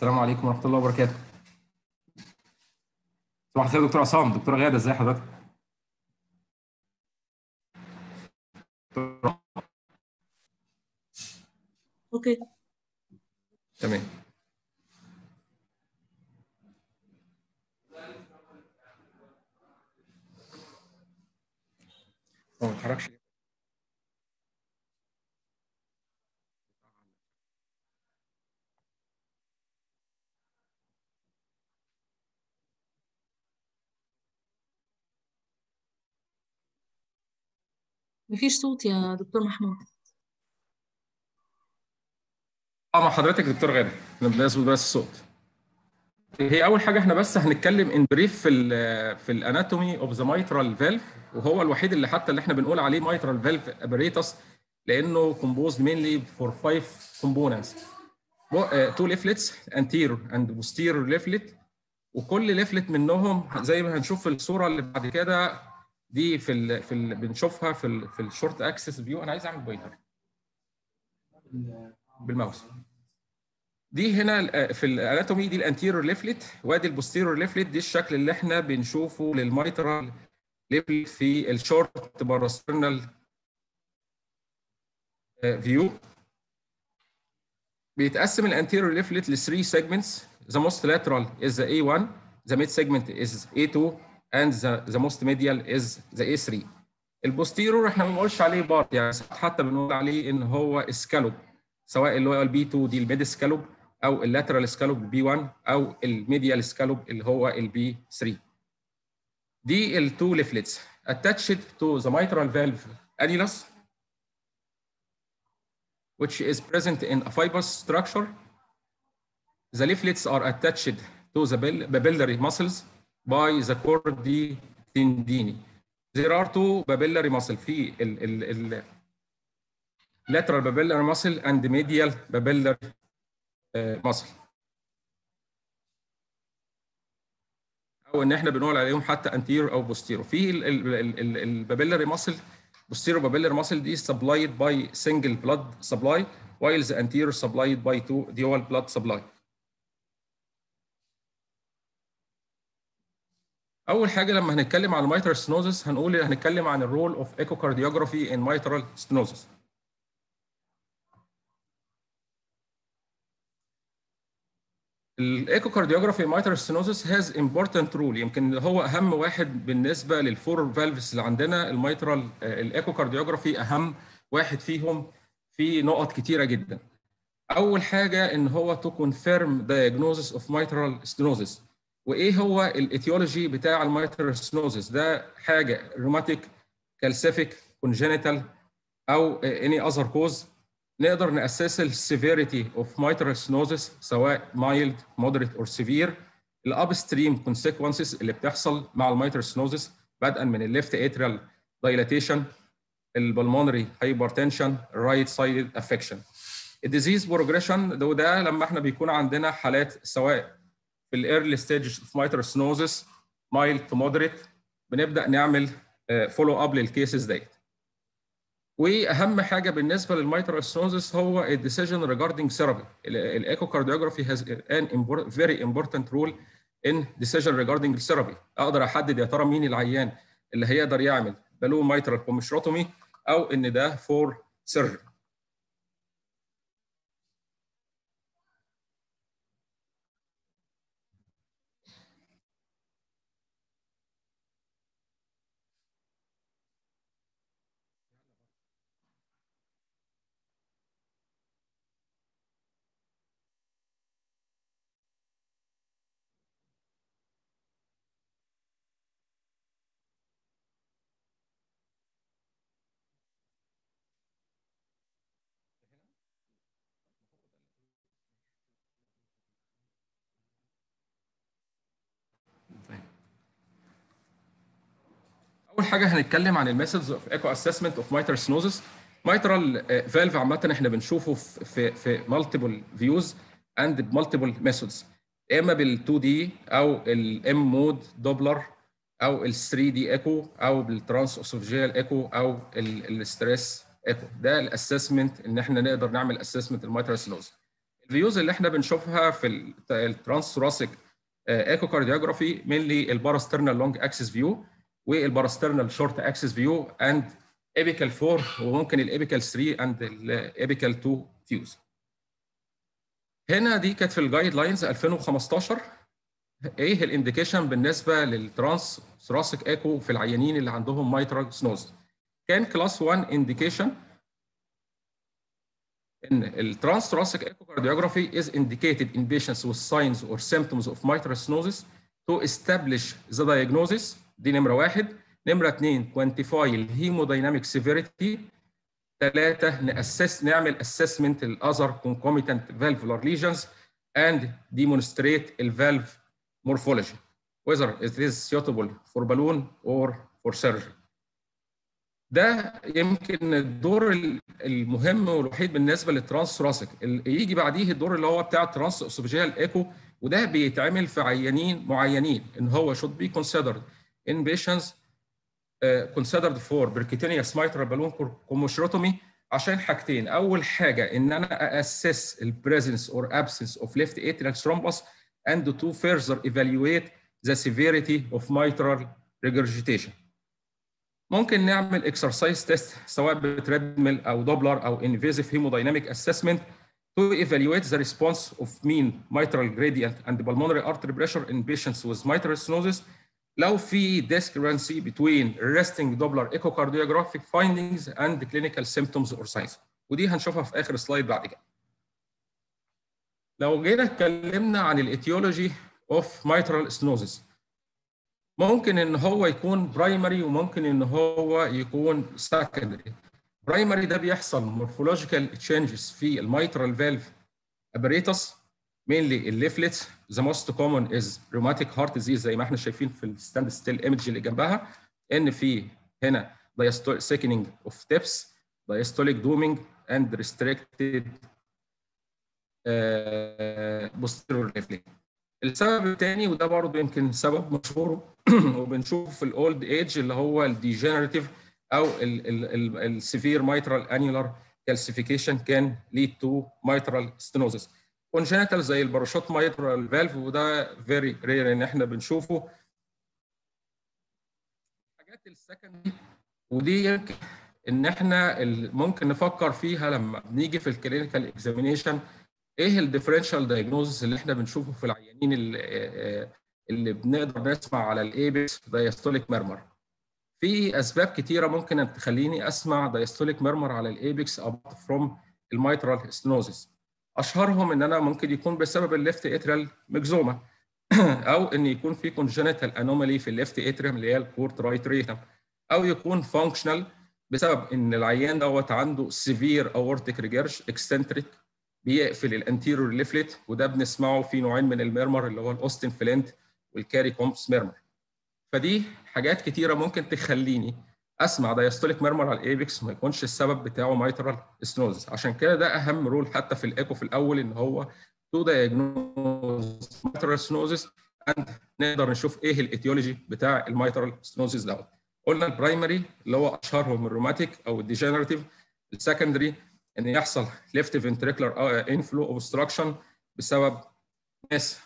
السلام عليكم ورحمة الله وبركاته. صباح الخير دكتور عصام. دكتورة غادة ازي حضرتك؟ أوكي. تمام. ما اتحركش. مفيش صوت يا دكتور محمود. آه مع حضرتك دكتور إحنا بنظبط بس الصوت هي أول حاجة إحنا بس هنتكلم in brief في ال في ال anatomy of the mitral valve وهو الوحيد اللي حتى اللي إحنا بنقول عليه mitral valve apparatus لأنه composed mainly four five components two leaflets anterior and posterior leaflet وكل leaflet منهم زي ما هنشوف في الصورة اللي بعد كده دي في ال في ال بنشوفها في ال في ال short axis view. أنا عايز أعمل pointer بال mouse. دي هنا في ال anatomy دي ال anterior leaflet وادي ال posterior leaflet دي الشكل اللي إحنا بنشوفه لل mitral leaflet في ال short parasternal view بيتقسم ال anterior leaflet ل 3 segments. The most lateral is the A1 the mid segment is A2 and the, the most medial is the A3 ال posterior إحنا ما بنقولش عليه part يعني حتى بنقول عليه إن هو scallop سواء اللي هو ال P2 دي ال mid scallop أو ال lateral scallop P1 أو ال medial scallop اللي هو ال P3 دي ال two leaflets attached to the mitral valve annulus which is present in a fibrous structure. The leaflets are attached to the papillary muscles. By the chordae tendini there are two papillary muscle في ال ال ال lateral papillary muscle and medial papillary uh, muscle أو ان إحنا بنقول عليهم حتى anterior أو posterior في البابيلاري muscle posterior papillary muscle دي supplied by single blood supply while the anterior supplied by two dual blood supply أول حاجة لما هنتكلم عن mitral stenosis هنقول هنتكلم عن ال role of echocardiography in mitral stenosis. ال echocardiography mitral stenosis has important role يمكن هو أهم واحد بالنسبة لل four valves اللي عندنا. ال mitral ال echocardiography أهم واحد فيهم في نقط كتيرة جدا. أول حاجة إن هو to confirm diagnosis of mitral stenosis. وإيه هو ال etiology بتاع ال mitral stenosis ده حاجة rheumatic calcific congenital أو any other cause نقدر نassess ال severity of mitral stenosis سواء mild moderate اور severe ال upstream consequences اللي بتحصل مع ال mitral stenosis بدءا من الليفت اتريال دايلاتيشن البلمونري هايبرتنشن الرايت سايد افكشن الديزيز بروجريشن ده لما إحنا بيكون عندنا حالات سواء في ال early stage of mitral stenosis mild to moderate بنبدأ نعمل follow up لل cases ديت. وأهم حاجة بالنسبة لل mitral هو ال decision regarding therapy ال echocardiography has an very important role in decision regarding therapy أقدر أحدد يا ترى مين العيان اللي هيقدر يعمل balloon mitral commissurotomy أو إن ده for surgery أول حاجة هنتكلم عن ال methods of echo assessment of mitral stenosis mitral valve عامة إحنا بنشوفه في في multiple views and ب multiple methods إما بال 2D أو ال M-mode Doppler أو ال 3D echo أو بال transesophageal echo أو ال stress echo ده ال assessment إن إحنا نقدر نعمل assessment ال mitral stenosis ال views اللي إحنا بنشوفها في ال transthoracic echocardiography mainly ال parasternal long axis view وال parasternal short axis view and apical 4 وممكن ال apical 3 and ال apical 2 views هنا دي كانت في ال guidelines 2015 إيه ال indication بالنسبة لل transthoracic echo في العيانين اللي عندهم mitral stenosis كان class 1 indication إن ال transthoracic echocardiography is indicated in patients with signs or symptoms of mitral stenosis to establish the diagnosis. دي نمرة واحد. نمرة اثنين quantify ال hemodynamic severity. ثلاثة نassess نعمل assessment ال other concomitant valvular lesions and demonstrate ال valve morphology. Whether it is suitable for balloon or for surgery. ده يمكن الدور المهم والوحيد بالنسبة لل transthoracic يجي بعديه الدور اللي هو بتاع ال transesophageal echo وده بيتعمل في عيانين معينين إن هو should be considered. in patients uh, considered for percutaneous mitral balloon commissurotomy عشان حاجتين اول حاجه ان انا اسس ال presence or absence of left atrial thrombus and to further evaluate the severity of mitral regurgitation ممكن نعمل اكسرسايز تيست سواء بتريدميل او دوبلر او انفيزيف هيمودايناميك اسسمنت to evaluate the response of mean mitral gradient and pulmonary artery pressure in patients with mitral stenosis لو في discrepancy between resting Doppler echocardiographic findings and clinical symptoms or signs. ودي هنشوفها في آخر سلايد بعد كده. لو جينا اتكلمنا عن الايتيولوجي اوف mitral stenosis. ممكن إن هو يكون برايمري وممكن إن هو يكون سكندري primary ده بيحصل morphological changes في ال mitral valve apparatus mainly ال leaflets the most common is rheumatic heart disease زي ما إحنا شايفين في ال stand still image اللي جنبها. إن في هنا diastolic thickening of tips diastolic doming and restricted uh, posterior leaflet. السبب الثاني وده برضه يمكن سبب مشهور وبنشوفه في ال old age اللي هو ال degenerative أو ال severe mitral annular calcification can lead to mitral stenosis congenital زي ال parachute mitral valve وده very rare إن إحنا بنشوفه. الحاجات ال secondary ودي يمكن إن إحنا ممكن نفكر فيها لما بنيجي في ال clinical examination إيه ال differential diagnosis اللي إحنا بنشوفه في العيانين اللي, اللي بنقدر نسمع على ال apex diastolic murmur في أسباب كتيرة ممكن تخليني أسمع diastolic murmur على ال apex apart from ال mitral stenosis أشهرهم إن أنا ممكن يكون بسبب ال left atrial myxoma أو إن يكون في congenital anomaly في ال left atrium اللي هي ال cor triatriatum أو يكون functional بسبب إن العيان دوت عنده severe aortic regurge eccentric بيقفل ال anterior leaflet وده بنسمعه في نوعين من ال murmur اللي هو ال Austin Flint وال Carey Coombs murmur فدي حاجات كتيرة ممكن تخليني أسمع diastolic murmur على ال apex وما يكونش السبب بتاعه mitral stenosis عشان كده ده أهم role حتى في الإيكو في الأول إن هو to diagnose mitral stenosis and نقدر نشوف إيه ال etiology بتاع ال mitral stenosis دوت. قلنا ال primary اللي هو أشهرهم ال rheumatic أو ال degenerative ال secondary إن يحصل left ventricular inflow obstruction بسبب mass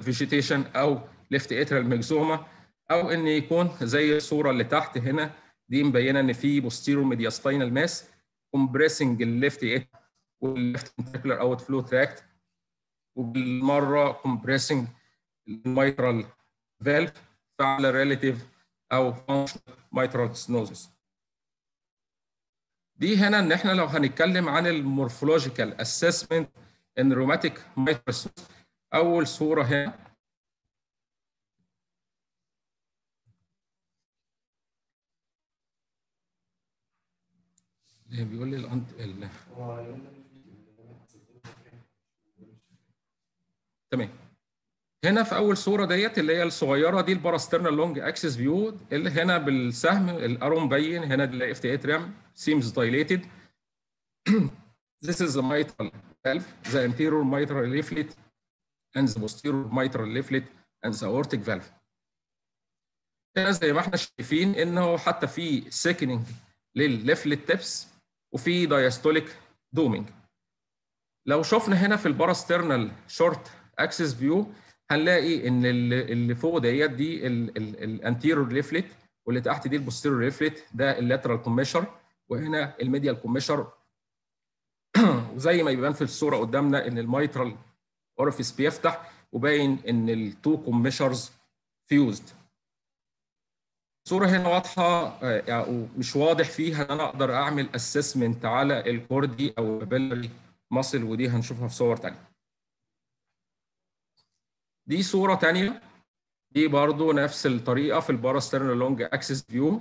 vegetation أو left atrial myxoma أو إن يكون زي الصورة اللي تحت هنا دي مبينة إن في postero mediastinal mass compressing ال left وال left ventricular outflow tract وبالمرة compressing ال mitral valve فعلى relative أو mitral stenosis دي هنا إن إحنا لو هنتكلم عن ال morphological assessment ان rheumatic mitral أول صورة هنا بيقول لي الانت ال... تمام. هنا في أول صورة ديت اللي هي الصغيرة دي ال parasternal long axis view اللي هنا بالسهم ال arrow مبين هنا ال left atrium seems dilated. This is the mitral valve the anterior mitral leaflet and the posterior mitral leaflet and the aortic valve. هنا زي ما إحنا شايفين إنه حتى في thickening لل leaflet tips وفي diastolic doming. لو شفنا هنا في ال parasternal short axis view هنلاقي إن اللي فوق ديت دي ال anterior leaflet واللي تحت دي ال posterior leaflet ده ال lateral commissure وهنا ال medial commissure وزي ما يبان في الصورة قدامنا إن ال mitral orifice بيفتح وباين إن ال two commissures fused الصورة هنا واضحة يعني مش واضح فيها إن أنا أقدر أعمل assessment على ال chordae أو ال papillary muscle ودي هنشوفها في صور ثانية دي صورة ثانية دي برضو نفس الطريقة في ال parasternal long axis view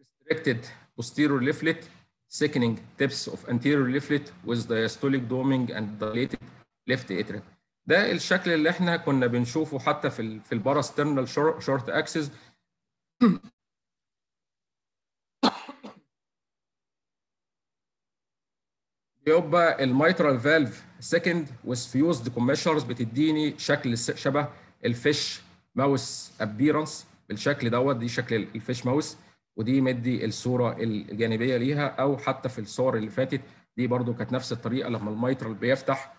restricted posterior leaflet thickening tips of anterior leaflet with diastolic doming and dilated left atrium. ده الشكل اللي إحنا كنا بنشوفه حتى في في ال parasternal short axis بيبقى ال mitral valve thickened fused commissures بتديني شكل شبه ال fish mouth appearance بالشكل دوت دي شكل ال fish mouth ودي مدي الصورة الجانبية ليها. أو حتى في الصور اللي فاتت دي برضو كانت نفس الطريقة لما ال mitral بيفتح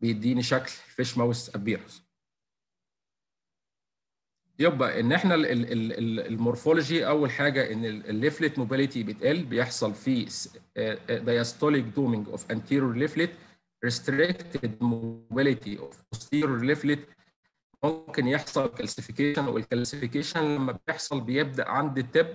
بيديني شكل fish mouth appearance يبقى إن إحنا ال morphology أول حاجة إن ال leaflet mobility بتقل بيحصل في diastolic doming of anterior leaflet restricted mobility of posterior leaflet. ممكن يحصل calcification وال calcification لما بيحصل بيبدأ عند ال tip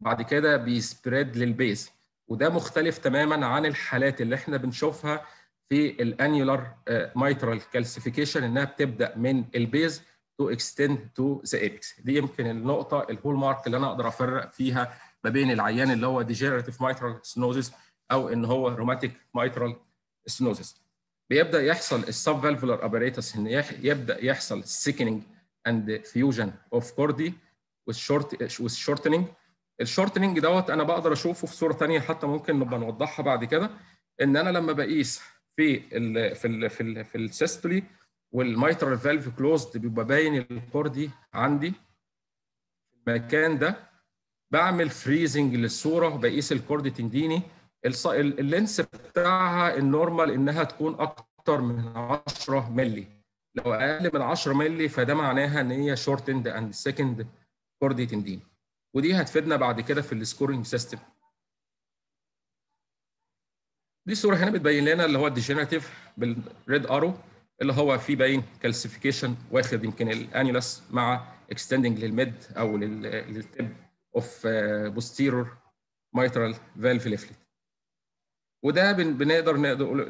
بعد كده بي spread لل base وده مختلف تماما عن الحالات اللي إحنا بنشوفها في ال annular mitral calcification إنها بتبدأ من ال base to extend to the apex دي يمكن النقطة ال hallmark اللي أنا أقدر أفرق فيها ما بين العيان اللي هو degenerative mitral stenosis أو إن هو rheumatic mitral stenosis بيبدأ يحصل ال subvalvular apparatus إن يبدأ يحصل thickening and fusion of chordae وال short وال shortening ال shortening دوت أنا بقدر أشوفه في صورة ثانية حتى ممكن نبقى نوضحها بعد كده. إن أنا لما بقيس في ال في ال في في ال systole وال mitral valve closed بيبقى باين ال chordae عندي. في المكان ده بعمل freezing للصورة وبقيس ال chordae tendineae. ال length بتاعها ال normal إنها تكون أكتر من 10 مللي. لو أقل من 10 مللي فده معناها إن هي short and and thickened chordae tendineae ودي هتفيدنا بعد كده في ال scoring system دي الصورة هنا بتبين لنا اللي هو ال degenerative بال red arrow اللي هو فيه باين calcification واخد يمكن ال annulus مع extending لل mid أو لل tip of posterior mitral valve leaflet وده بنقدر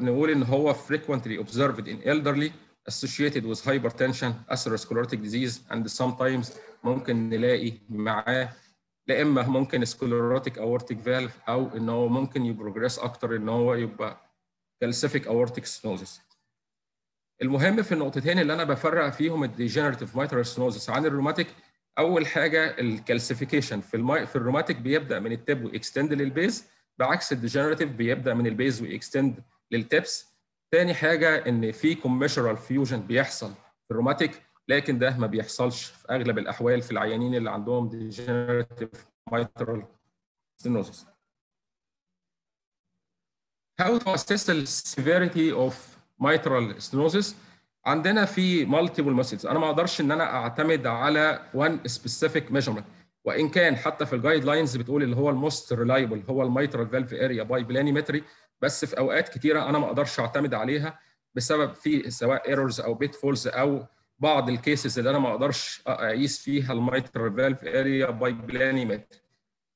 نقول إن هو frequently observed in elderly associated with hypertension, atherosclerotic disease and sometimes ممكن نلاقي معاه لا إما ممكن sclerotic aortic valve أو إن هو ممكن ي progress أكتر إن هو يبقى calcific aortic stenosis. المهم في النقطتين اللي أنا بفرق فيهم ال degenerative mitral stenosis عن ال rheumatic أول حاجة ال calcification في المي... في ال rheumatic بيبدأ من ال tip و extend لل base بعكس ال degenerative بيبدأ من ال base و extend لل tips تاني حاجة إن في commissural fusion بيحصل في ال rheumatic لكن ده ما بيحصلش في أغلب الأحوال في العيانين اللي عندهم degenerative mitral stenosis. How to assess the severity of mitral stenosis. عندنا في multiple methods أنا ما أقدرش إن أنا أعتمد على one specific measurement. وإن كان حتى في ال guidelines بتقول اللي هو ال most reliable هو ال mitral valve area by planimetry بس في أوقات كتيرة أنا ما أقدرش أعتمد عليها بسبب في سواء errors أو pitfalls أو بعض ال cases اللي أنا ما أقدرش أقيس فيها ال mitral valve area by planimetry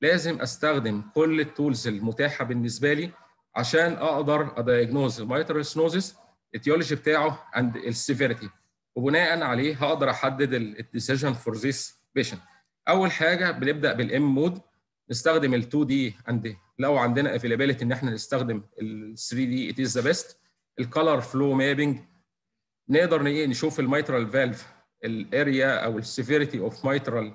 لازم أستخدم كل ال tools المتاحة بالنسبة لي عشان أقدر ا diagnose ال mitral stenosis ال etiology بتاعه and ال severity وبناء عليه هقدر أحدد ال decision for this patient أول حاجة بنبدأ بال M-mode نستخدم ال 2D and لو عندنا availability إن إحنا نستخدم ال 3D it is the best ال color flow mapping نقدر نشوف ال mitral valve ال area أو ال severity of mitral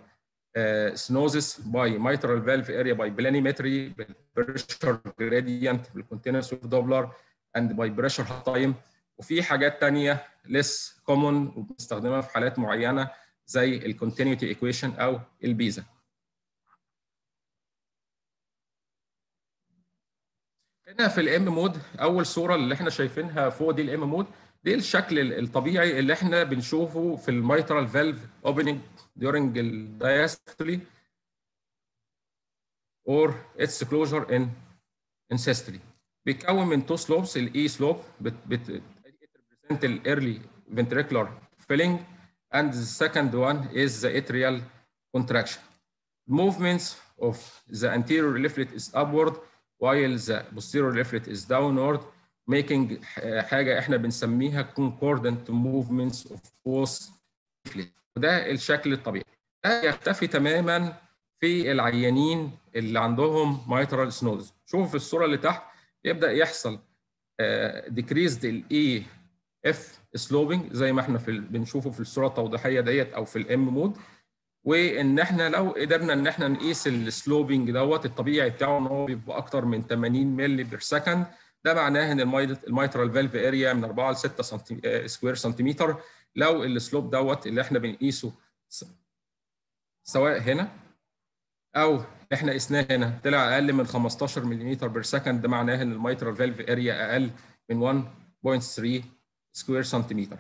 stenosis by mitral valve area by planimetry بال pressure gradient بال continuous wave Doppler and by pressure time وفي حاجات ثانية less common وبنستخدمها في حالات معينة زي ال continuity equation أو ال PISA هنا في ال M-mode أول صورة اللي إحنا شايفينها فوق دي ال M-mode دي الشكل الطبيعي اللي إحنا بنشوفه في ال mitral valve opening during ال diastole or its closure in systole بيتكون من two slopes الاي سلوب the early ventricular filling and the second one is the atrial contraction. Movements of the anterior leaflet is upward while the posterior leaflet is downward making حاجة إحنا بنسميها concordant movements of both leaflets. وده الشكل الطبيعي. ده يختفي تماما في العيانين اللي عندهم mitral stenosis. شوفوا في الصورة اللي تحت يبدأ يحصل decreased ال EF sloping زي ما إحنا في بنشوفه في الصورة التوضيحية ديت أو في ال M-mode وإن إحنا لو قدرنا إن إحنا نقيس ال sloping دوت الطبيعي بتاعه إن هو بيبقى أكتر من 80 مللي per second ده معناه إن ال mitral valve area من 4 ل 6 سنتي square سنتيمتر لو ال slope دوت اللي إحنا بنقيسه سواء هنا أو إحنا قسناه هنا طلع أقل من 15 ملم per second ده معناه إن ال mitral valve area أقل من 1.3 square سنتيمتر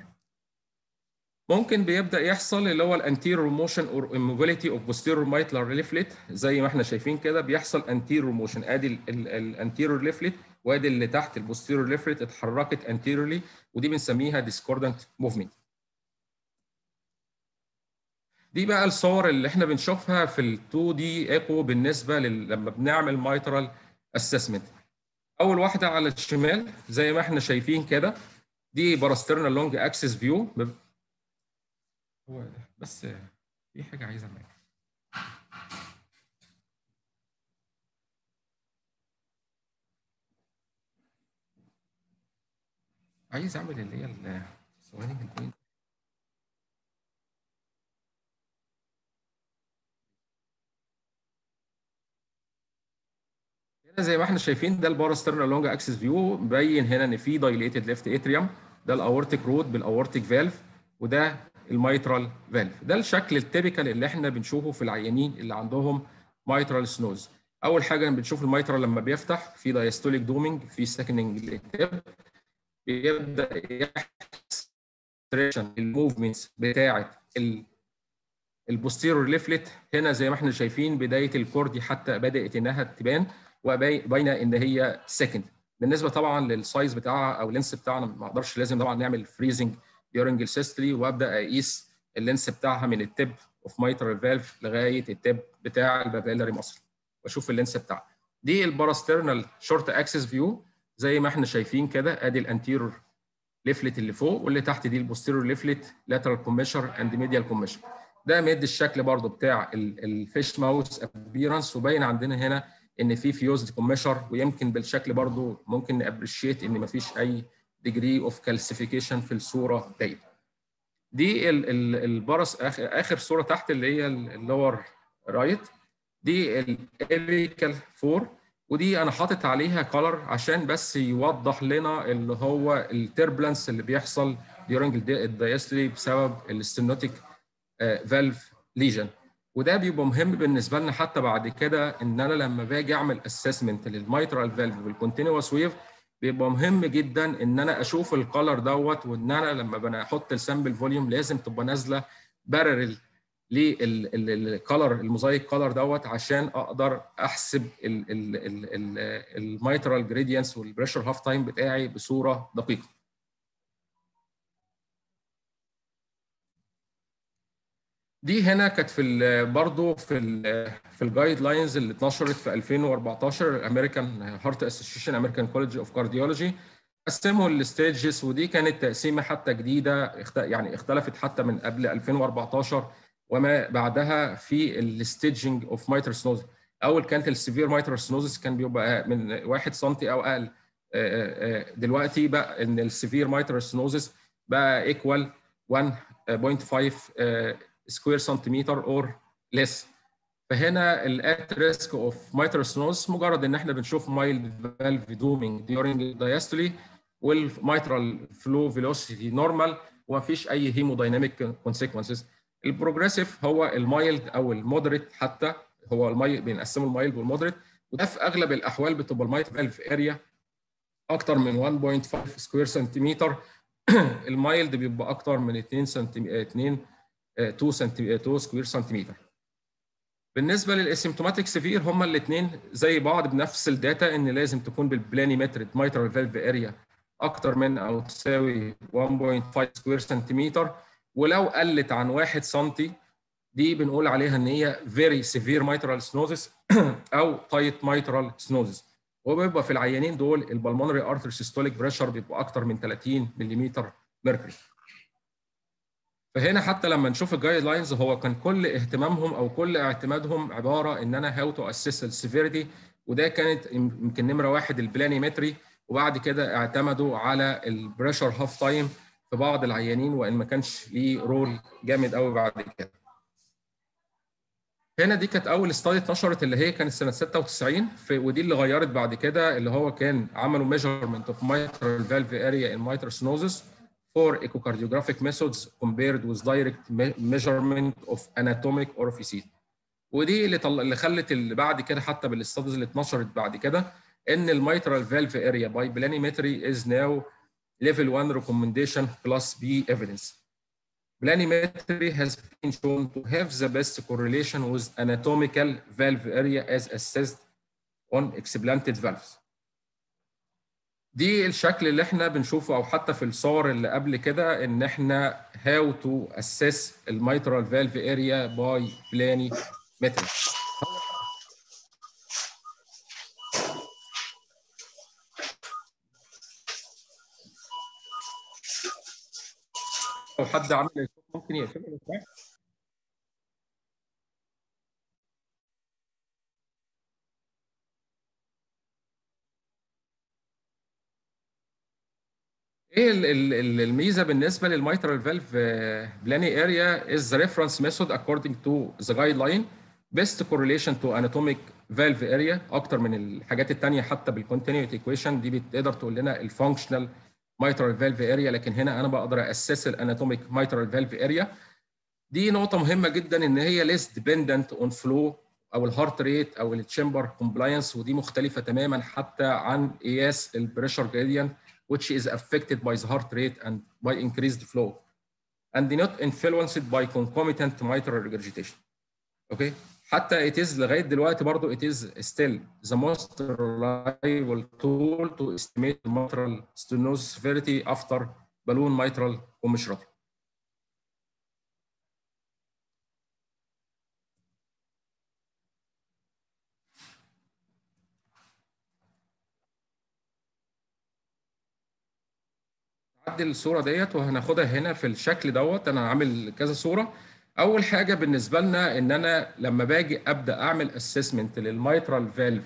ممكن بيبدأ يحصل اللي هو ال anterior motion or immobility of posterior mitral leaflet. زي ما إحنا شايفين كده بيحصل anterior motion ادي ال anterior leaflet وادي اللي تحت ال posterior leaflet اتحركت anteriorly ودي بنسميها discordant movement دي بقى الصور اللي إحنا بنشوفها في ال 2D echo بالنسبة. لما بنعمل mitral assessment أول واحدة على الشمال زي ما إحنا شايفين كده دي parasternal long axis view. هو بس في حاجة عايز أعملها. عايز أعمل اللي هي ثواني ال point هنا زي ما إحنا شايفين ده ال parasternal long axis view. مبين هنا إن في dilated left atrium ده ال aortic root بال aortic valve وده ال mitral valve. ده الشكل ال typical اللي إحنا بنشوفه في العيانين اللي عندهم mitral stenosis. أول حاجة بنشوف ال mitral لما بيفتح في diastolic doming في thickening لل tip بيبدأ يحصل ال movements بتاعة ال posterior leaflet هنا زي ما إحنا شايفين بداية ال chordae حتى بدأت إنها تبان وباينه إن هي thickened بالنسبة طبعا لل size بتاعها أو ال length بتاعنا ما أقدرش لازم طبعا نعمل freezing during ال systole وأبدأ أقيس ال length بتاعها من ال tip of mitral valve لغاية ال tip بتاع ال papillary muscle وأشوف ال length بتاعها. دي ال parasternal short axis view زي ما إحنا شايفين كده أدي ال anterior leaflet اللي فوق واللي تحت دي ال posterior leaflet lateral commissure and medial commissure ده مدي الشكل برضو بتاع ال fish mouth appearance وباين عندنا هنا إن في fused commissure ويمكن بالشكل برضو ممكن ن appreciate إن مفيش أي degree of calcification في الصورة ديت دي البرس آخر صورة تحت اللي هي ال lower right دي ال apical 4 ودي أنا حاطط عليها color عشان بس يوضح لنا اللي هو ال turbulence اللي بيحصل during ال diastole بسبب ال stenotic valve lesion وده بيبقى مهم بالنسبة لنا حتى بعد كده ان أنا لما باجي اعمل assessment لل mitral valve بال continuous wave بيبقى مهم جدا ان أنا أشوف ال color دوت وان أنا لما بحط ال sample volume لازم تبقى نازله parallel لل color ال mosaic color دوت عشان أقدر احسب ال mitral gradients وال pressure half time بتاعي بصوره دقيقه دي هنا كانت في برضه في ال في ال guidelines اللي اتنشرت في 2014 American Heart Association American College of Cardiology قسموا ال stages ودي كانت تقسيمة حتى جديدة يعني اختلفت حتى من قبل 2014 وما بعدها في ال staging of mitral أول كانت ال severe mitral كان بيبقى من 1 سم أو أقل. دلوقتي بقى إن ال severe mitral بقى equal 1.5 square centimeter or less فهنا ال at risk of stenosis مجرد إن إحنا بنشوف mild valve doming during diastole وال mitral flow velocity normal ومفيش أي هيمودايناميك كونسيكونسز البروجريسيف هو المايلد أو المودريت حتى هو المايل بنقسمه المايلد والمودريت وده في أغلب الأحوال بتبقى ال mitral valve area أكتر من 1.5 square centimeter ال mild بيبقى أكتر من 2 سنتيمتر 2 2 سنتيمتر 2 square centimeter بالنسبة لل asymptomatic severe هما الاثنين زي بعض بنفس ال data إن لازم تكون بال planimetered mitral valve area أكتر من أو تساوي 1.5 square centimeter ولو قلت عن 1 سم دي بنقول عليها إن هي very severe mitral stenosis أو tight mitral stenosis وبيبقى في العيانين دول ال pulmonary artery systolic pressure بيبقى أكتر من 30 ملم mercury فهنا حتى لما نشوف ال guidelines هو كان كل اهتمامهم أو كل اعتمادهم عبارة إن أنا how to assess ال severity وده كانت يمكن نمرة واحد ال planimetry وبعد كده اعتمدوا على ال pressure half time في بعض العيانين وإن ما كانش ليه role جامد قوي بعد كده. هنا دي كانت أول study اتنشرت اللي هي كانت سنة 96 في ودي اللي غيرت بعد كده اللي هو كان عملوا measurement of mitral valve area in mitral stenosis for echocardiographic methods compared with direct measurement of anatomic orifices. ودي اللي طل... اللي خلت اللي بعد كده حتى بال studies اللي اتنشرت بعد كده ان ال mitral valve area by planimetry is now level 1 recommendation plus B evidence. Planimetry has been shown to have the best correlation with anatomical valve area as assessed on explanted valves. دي الشكل اللي إحنا بنشوفه أو حتى في الصور اللي قبل كده إن إحنا how to assess ال mitral valve area by planimetry. لو حد عمل ممكن يقفله إيه ال- ال- ال- الميزة بالنسبة لل mitral valve plani area is the reference method according to the guideline. Best correlation to anatomic valve area أكتر من الحاجات الثانية حتى بال continuity equation دي بتقدر تقول لنا ال functional mitral valve area لكن هنا أنا بقدر أسس الاناتوميك mitral valve area. دي نقطة مهمة جدا إن هي less dependent on flow أو الهارت ريت أو التشامبر كومبلاينس ودي مختلفة تماما حتى عن قياس البريشر gradient. which is affected by the heart rate and by increased flow and not influenced by concomitant mitral regurgitation. Okay? حتى it is لغايه دلوقتي برضو it is still the most reliable tool to estimate mitral stenosis severity after balloon mitral commission. نعدل الصورة ديت وهناخدها هنا في الشكل دوت. أنا عامل كذا صورة. أول حاجة بالنسبة لنا إن أنا لما باجي أبدأ أعمل assessment لل mitral valve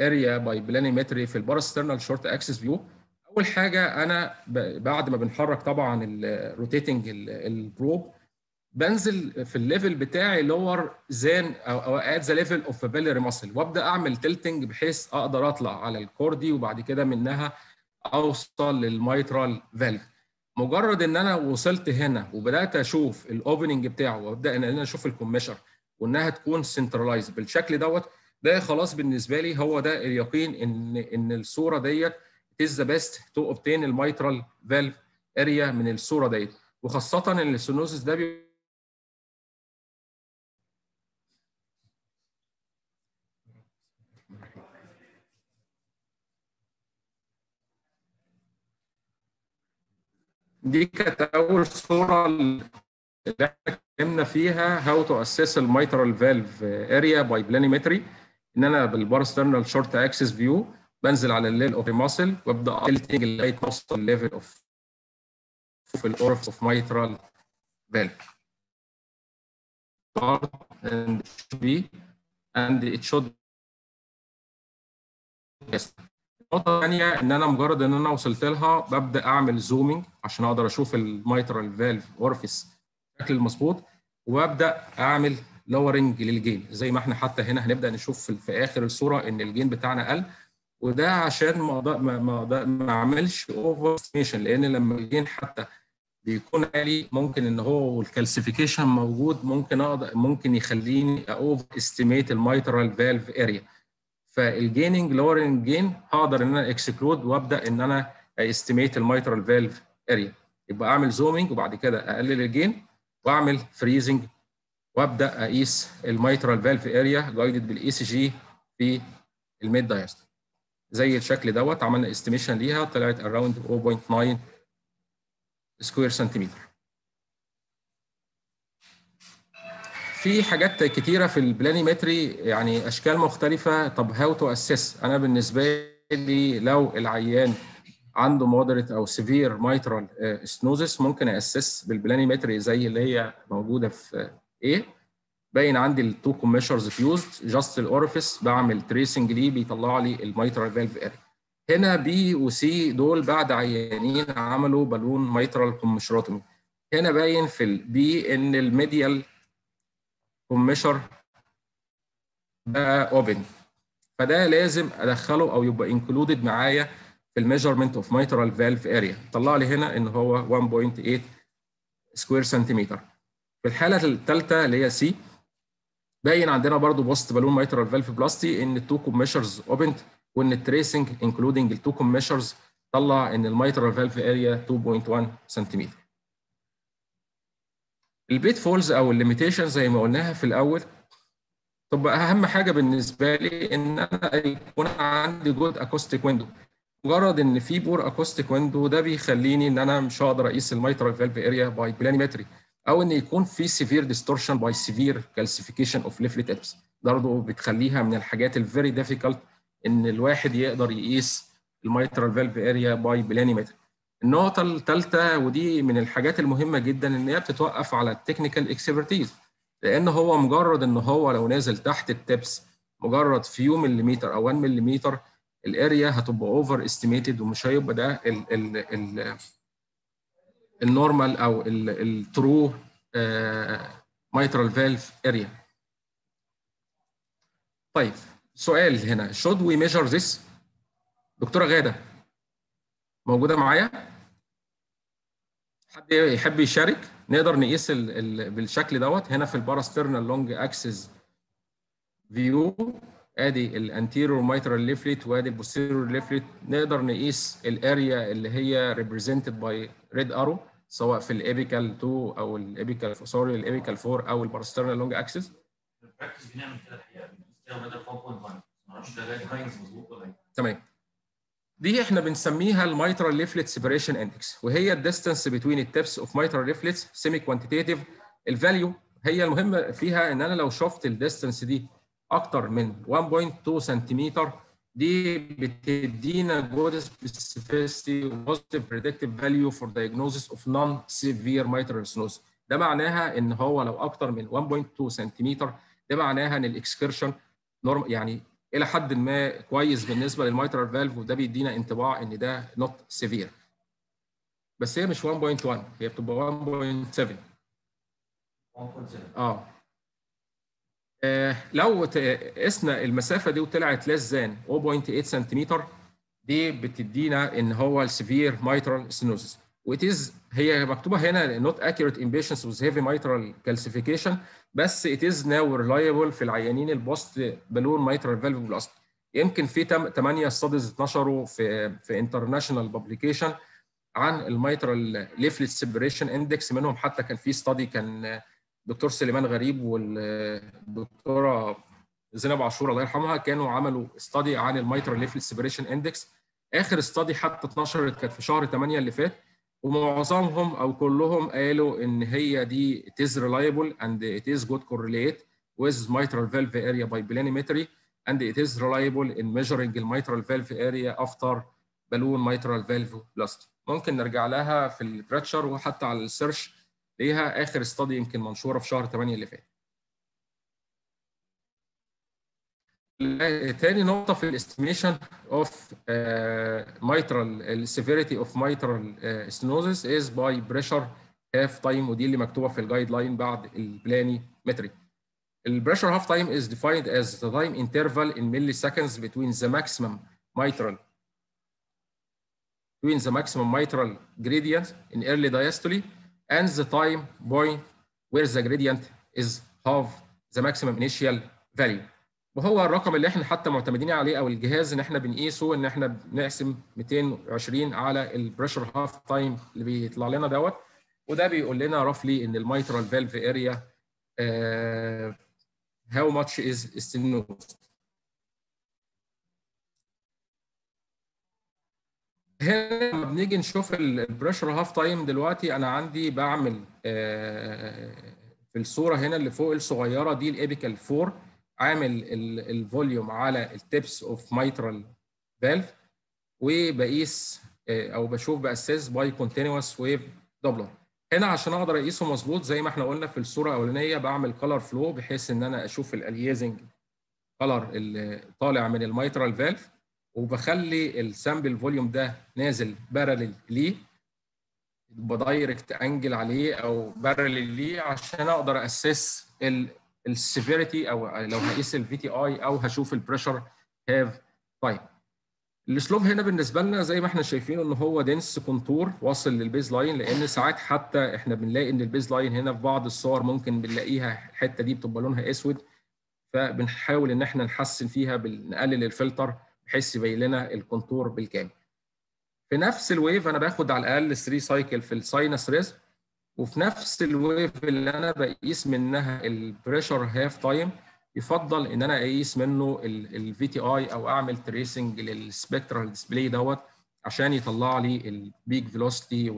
area by planimetry في ال parasternal short axis view أول حاجة أنا بعد ما بنحرك طبعا ال rotating ال probe بنزل في ال level بتاعي lower than أو at the level of papillary muscle وأبدأ أعمل tilting بحيث أقدر أطلع على ال chordae وبعد كده منها أوصل لل mitral valve مجرد إن أنا وصلت هنا وبدأت أشوف ال opening بتاعه وأبدأ إن أنا أشوف ال commissure وإنها تكون centralized بالشكل دوت ده خلاص بالنسبة لي هو ده اليقين إن إن الصورة ديت is the best to obtain ال mitral valve area من الصورة ديت. وخاصة إن ال stenosis ده دي كانت أول صورة اللي إحنا اتكلمنا فيها how to assess ال mitral valve area by planimetry إن أنا بال parasternal short axis view بنزل على ال level of muscle وأبدأ tilting ما اوصل ال level of في ال orifice of mitral valve and be and it should yes. النقطة الثانية إن أنا مجرد إن أنا وصلت لها ببدأ أعمل zooming عشان أقدر أشوف ال mitral valve orifice بشكل المظبوط وأبدأ أعمل lowering لل gain زي ما إحنا حتى هنا هنبدأ نشوف في آخر الصورة إن ال gain بتاعنا قل وده عشان ما ما ما, ما أعملش overestimation لأن لما ال gain حتى بيكون عالي ممكن إن هو وال calcification موجود ممكن أقدر ممكن يخليني overestimate ال mitral valve area فال gaining lowering gain هقدر إن أنا exclude وأبدأ إن أنا estimate ال mitral valve area يبقى أعمل zooming وبعد كده أقلل ال gain وأعمل freezing وأبدأ أقيس ال mitral valve area guided بال ECG في ال mid diastole زي الشكل دوت عملنا estimation ليها طلعت around 0.9 square centimeter في حاجات كتيرة في ال planimetry يعني أشكال مختلفة. طب how to assess أنا بالنسبة لي لو العيان عنده moderate أو severe mitral stenosis ممكن assess بال planimetry زي اللي هي موجودة في إيه باين عندي ال two commissures fused just ال orifice بعمل tracing ليه بيطلع لي ال mitral valve area هنا B و C دول بعد عيانين عملوا balloon mitral commissurotomy هنا باين في ال B إن ال medial commissure بقى open فده لازم أدخله أو يبقى included معايا في ال measurement of mitral valve area طلع لي هنا إن هو 1.8 square centimeter في الحالة الثالثه اللي هي C باين عندنا برضو post balloon mitral valvuloplasty إن ال two commissures opened وإن ال tracing including ال two commissures طلع إن ال mitral valve area 2.1 سنتيمتر ال pitfalls أو ال limitation زي ما قلناها في الأول. طب أهم حاجة بالنسبة لي إن أنا يكون عندي good acoustic window مجرد إن في poor acoustic window ده بيخليني إن أنا مش هقدر أقيس ال mitral valve area by planimetry أو إن يكون في severe distortion by severe calcification of leaflet tips برضه بتخليها من الحاجات ال very difficult إن الواحد يقدر يقيس ال mitral valve area by planimetry النقطة الثالثه ودي من الحاجات المهمة جدا إن هي بتتوقف على ال technical expertise لأن هو مجرد إن هو لو نازل تحت ال tips مجرد few مليمتر أو 1 مليمتر ال area هتبقى overestimated ومش هيبقى ده ال ال ال ال normal أو ال true mitral valve area طيب سؤال هنا. Should we measure this دكتورة غادة. موجودة معايا؟ حد يحب يشارك؟ نقدر نقيس ال ال بالشكل دوت. هنا في ال parasternal long axis view ادي ال anterior mitral leaflet وادي ال posterior leaflet نقدر نقيس ال area اللي هي represented by red arrow سواء في ال apical 2 أو ال apical sorry ال apical 4 أو ال parasternal long axis بنعمل كده الحقيقة بنستخدم بدل 4.1 ما أعرفش ده guidelines مظبوط ولا إيه تمام. دي إحنا بنسميها ال mitral leaflet separation index وهي ال distance بين ال tips of mitral leaflets semi-quantitative ال value هي المهمه فيها إن أنا لو شفت ال distance دي أكتر من 1.2 سنتيمتر دي بتدينا good specificity و positive predictive value for diagnosis of non-severe mitral stenosis. ده معناها إن هو لو أكتر من 1.2 سنتيمتر ده معناها إن ال excursion يعني إلى حد ما كويس بالنسبة لل mitral valve وده بيدينا انطباع إن ده not severe بس هي مش 1.1 هي بتبقى 1.7 1.7 آه. آه، لو قسنا المسافة دي وطلعت than 0.8 سنتيمتر دي بتدينا إن هو ال severe mitral stenosis و it is هي مكتوبة هنا not accurate in patients with heavy mitral calcification بس it is now reliable في العيانين ال post balloon mitral valvuloplasty. يمكن في 8 studies اتنشروا في في international publication عن ال mitral leaflet separation index منهم حتى كان في study كان دكتور سليمان غريب والدكتورة زينب عاشور الله يرحمها كانوا عملوا study عن ال mitral leaflet separation index آخر study حتى اتنشرت كانت في شهر 8 اللي فات. ومعظمهم أو كلهم قالوا ان هي دي it is reliable and it is good correlate with mitral valve area by planimetry and it is reliable in measuring the mitral valve area after balloon mitral valvuloplasty ممكن نرجع لها في ال literature وحتى على ال search ليها اخر study يمكن منشوره في شهر 8 اللي فات تاني نقطة في الاستيميشن اوف mitral السيفيريتي اوف mitral stenosis is by pressure half time ودي اللي مكتوبة في الجايد لاين بعد البلاني متري. البريشر half time is defined as the time interval in milliseconds between the maximum mitral between the maximum mitral gradient in early diastole and the time point where the gradient is half the maximum initial value. وهو الرقم اللي إحنا حتى معتمدين عليه أو الجهاز ان إحنا بنقيسه ان إحنا بنقسم 220 على ال pressure half time اللي بيطلع لنا دوت. وده بيقول لنا roughly إن ال mitral valve area how much is stenosed هنا لما بنيجي نشوف ال pressure half time دلوقتي أنا عندي بعمل في الصورة هنا اللي فوق الصغيرة دي ال apical 4 عامل ال volume على ال tips of mitral valve وبقيس أو بشوف بassess by continuous wave Doppler هنا عشان أقدر أقيسه مظبوط زي ما إحنا قلنا في الصورة الأولانية بعمل color flow بحيث إن أنا أشوف ال aliasing color اللي طالع من ال mitral valve وبخلي ال sample volume ده نازل parallel ليه ب direct angle عليه أو parallel ليه عشان أقدر assess ال severity أو لو هقيس ال VTI أو هشوف ال pressure half time ال slope هنا بالنسبة لنا زي ما إحنا شايفين إن هو dense contour واصل لل baseline لأن ساعات حتى إحنا بنلاقي إن ال baseline هنا في بعض الصور ممكن بنلاقيها الحته دي بتبقى لونها أسود فبنحاول إن إحنا نحسن فيها نقلل الفلتر بحيث يبين لنا ال contour بالكامل. في نفس ال wave أنا باخد على الأقل 3 cycle في ال sinus rhythm وفي نفس ال wave اللي أنا بقيس منها ال pressure half time يفضل إن أنا أقيس منه ال VTI أو أعمل tracing لل spectral display دوت عشان يطلع لي ال peak velocity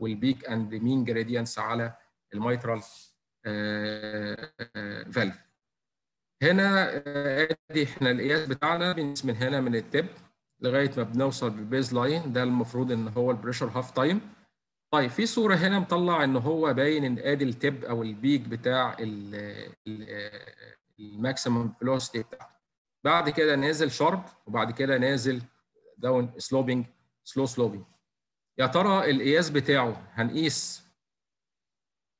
وال peak and mean gradients على ال mitral valve هنا أدي إحنا القياس بتاعنا بنقيس من هنا من ال tip لغاية ما بنوصل بال baseline ده المفروض إن هو ال pressure half time طيب في صورة هنا مطلع إن هو باين إن آدي ال tip أو ال peak بتاع ال maximum velocity بتاعته. بعد كده نازل sharp وبعد كده نازل down sloping slow sloping يا ترى القياس بتاعه هنقيس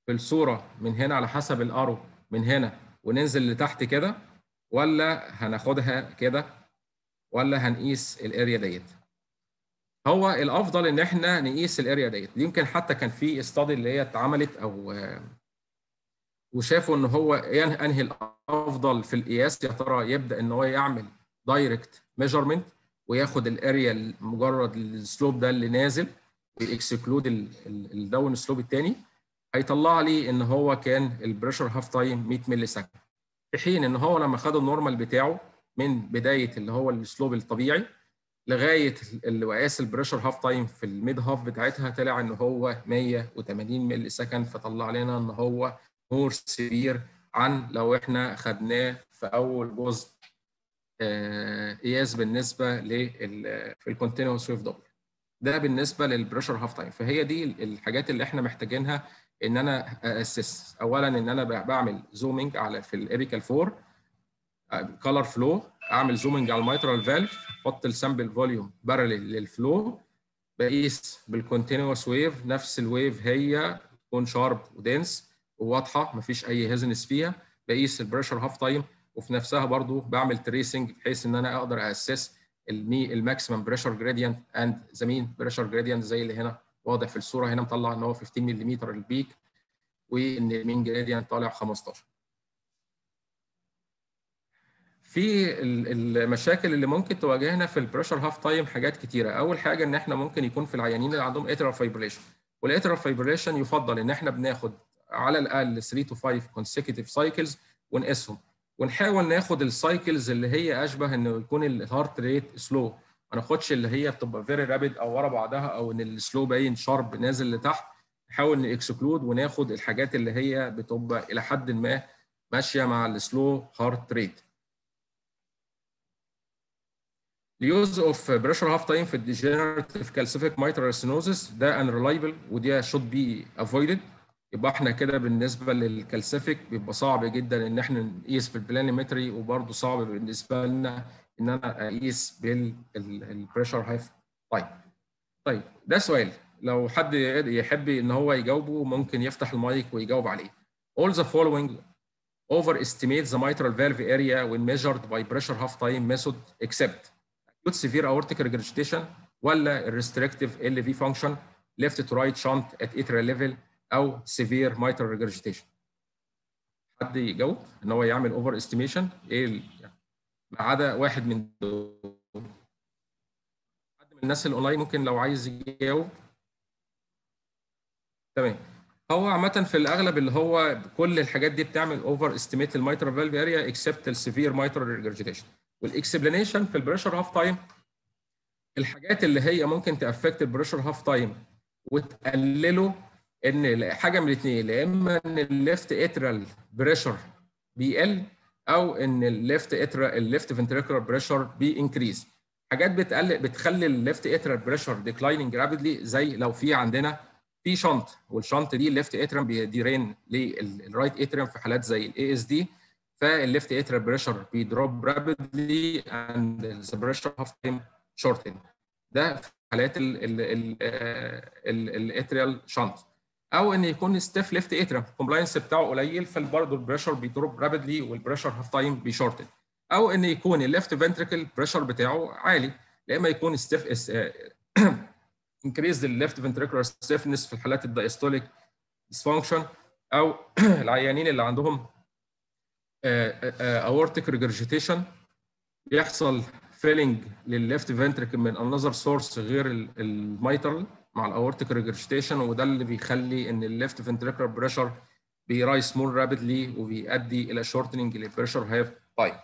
في الصورة من هنا على حسب ال arrow من هنا وننزل لتحت كده ولا هناخدها كده ولا هنقيس ال area ديت؟ هو الأفضل إن إحنا نقيس ال area ديت يمكن حتى كان في study اللي هي اتعملت أو وشافوا إن هو أنهي الأفضل في القياس. يا ترى يبدأ إن هو يعمل direct measurement وياخد ال area مجرد ال slope ده اللي نازل وي exclude ال down slope الثاني هيطلع لي إن هو كان ال pressure half time 100 millisecond في حين إن هو لما خد ال normal بتاعه من بداية اللي هو ال slope الطبيعي لغاية اللي قاس ال pressure half time في ال mid half بتاعتها طلع إن هو 180 millisecond فطلع لنا إن هو more severe عن لو إحنا خدناه في أول جزء قياس بالنسبة لل في ال continuous wave Doppler ده بالنسبة لل pressure half time فهي دي الحاجات اللي إحنا محتاجينها إن أنا assess اولا إن أنا بعمل zooming على في ال apical 4 color flow اعمل zooming على ال mitral valve أحط ال sample volume parallel لل flow بقيس بال continuous wave نفس ال wave هي تكون sharp و dense وواضحه مفيش أي haziness فيها بقيس ال pressure half time وفي نفسها برضو بعمل tracing بحيث إن أنا أقدر assess المي ال maximum pressure gradient and the mean pressure gradient زي اللي هنا واضح في الصورة هنا مطلع إن هو 15 ملم ال peak وإن ال mean gradient طالع 15 في المشاكل اللي ممكن تواجهنا في ال pressure half time حاجات كتيرة. أول حاجة إن إحنا ممكن يكون في العيانين اللي عندهم atrial fibrillation وال atrial fibrillation يفضل إن إحنا بناخد على الأقل 3 to 5 consecutive cycles ونقيسهم. ونحاول ناخد ال cycles اللي هي أشبه إنه يكون ال heart rate slow ما ناخدش اللي هي بتبقى very rapid أو ورا بعضها أو إن ال slope باين sharp نازل لتحت. نحاول ن exclude وناخد الحاجات اللي هي بتبقى إلى حد ما ماشية مع ال slow heart rate ال use of pressure half time في ال degenerative calcific mitral stenosis ده unreliable ودي should be avoided يبقى إحنا كده بالنسبة لل calcific بيبقى صعب جدا ان إحنا نقيس في ال planimetry وبرده صعب بالنسبة لنا ان أنا اقيس بال pressure half time طيب ده سؤال. لو حد يحب ان هو يجاوبه ممكن يفتح المايك ويجاوب عليه. All the following overestimate the mitral valve area when measured by pressure half time method except acute severe aortic regurgitation ولا restrictive LV function left to right shunt at atrial level أو severe mitral regurgitation. حد يجاوب إن هو يعمل overestimation إيه ال... ما عدا واحد من دول. حد من الناس الاونلاين ممكن لو عايز يجاوب. تمام. هو عامة في الأغلب اللي هو كل الحاجات دي بتعمل overestimate ال mitral valve area except ال severe mitral regurgitation وال explanation في ال pressure half time الحاجات اللي هي ممكن ت affect ال pressure half time وتقلله إن حاجة من الاثنين يا إما إن ال left atrial pressure بيقل أو إن ال left atrial ال left ventricular pressure ب increase. حاجات بتقلل بتخلي ال left atrial pressure declining rapidly زي لو في عندنا في shunt وال shunt دي ال left atrium بي drain لل right atrium في حالات زي ال ASD فال left atrial pressure بي drop rapidly and the pressure half time shorten ده في حالات ال atrial shunt أو ان يكون stiff left atrium ال compliance بتاعه قليل فبرضه البريشر بيدروب رابيدلي والبريشر هاف تايم بيشورتن أو ان يكون ال left ventricle pressure بتاعه عالي. يا إما يكون stiff the left ventricular stiffness في الحالات ال diastolic dysfunction. أو العيانين اللي عندهم aortic regurgitation. بيحصل filling لل left ventricle من another source غير ال mitral مع ال aortic regurgitation وده اللي بيخلي إن ال left ventricular pressure بي rise more rapidly وبيؤدي إلى shortening لل pressure half time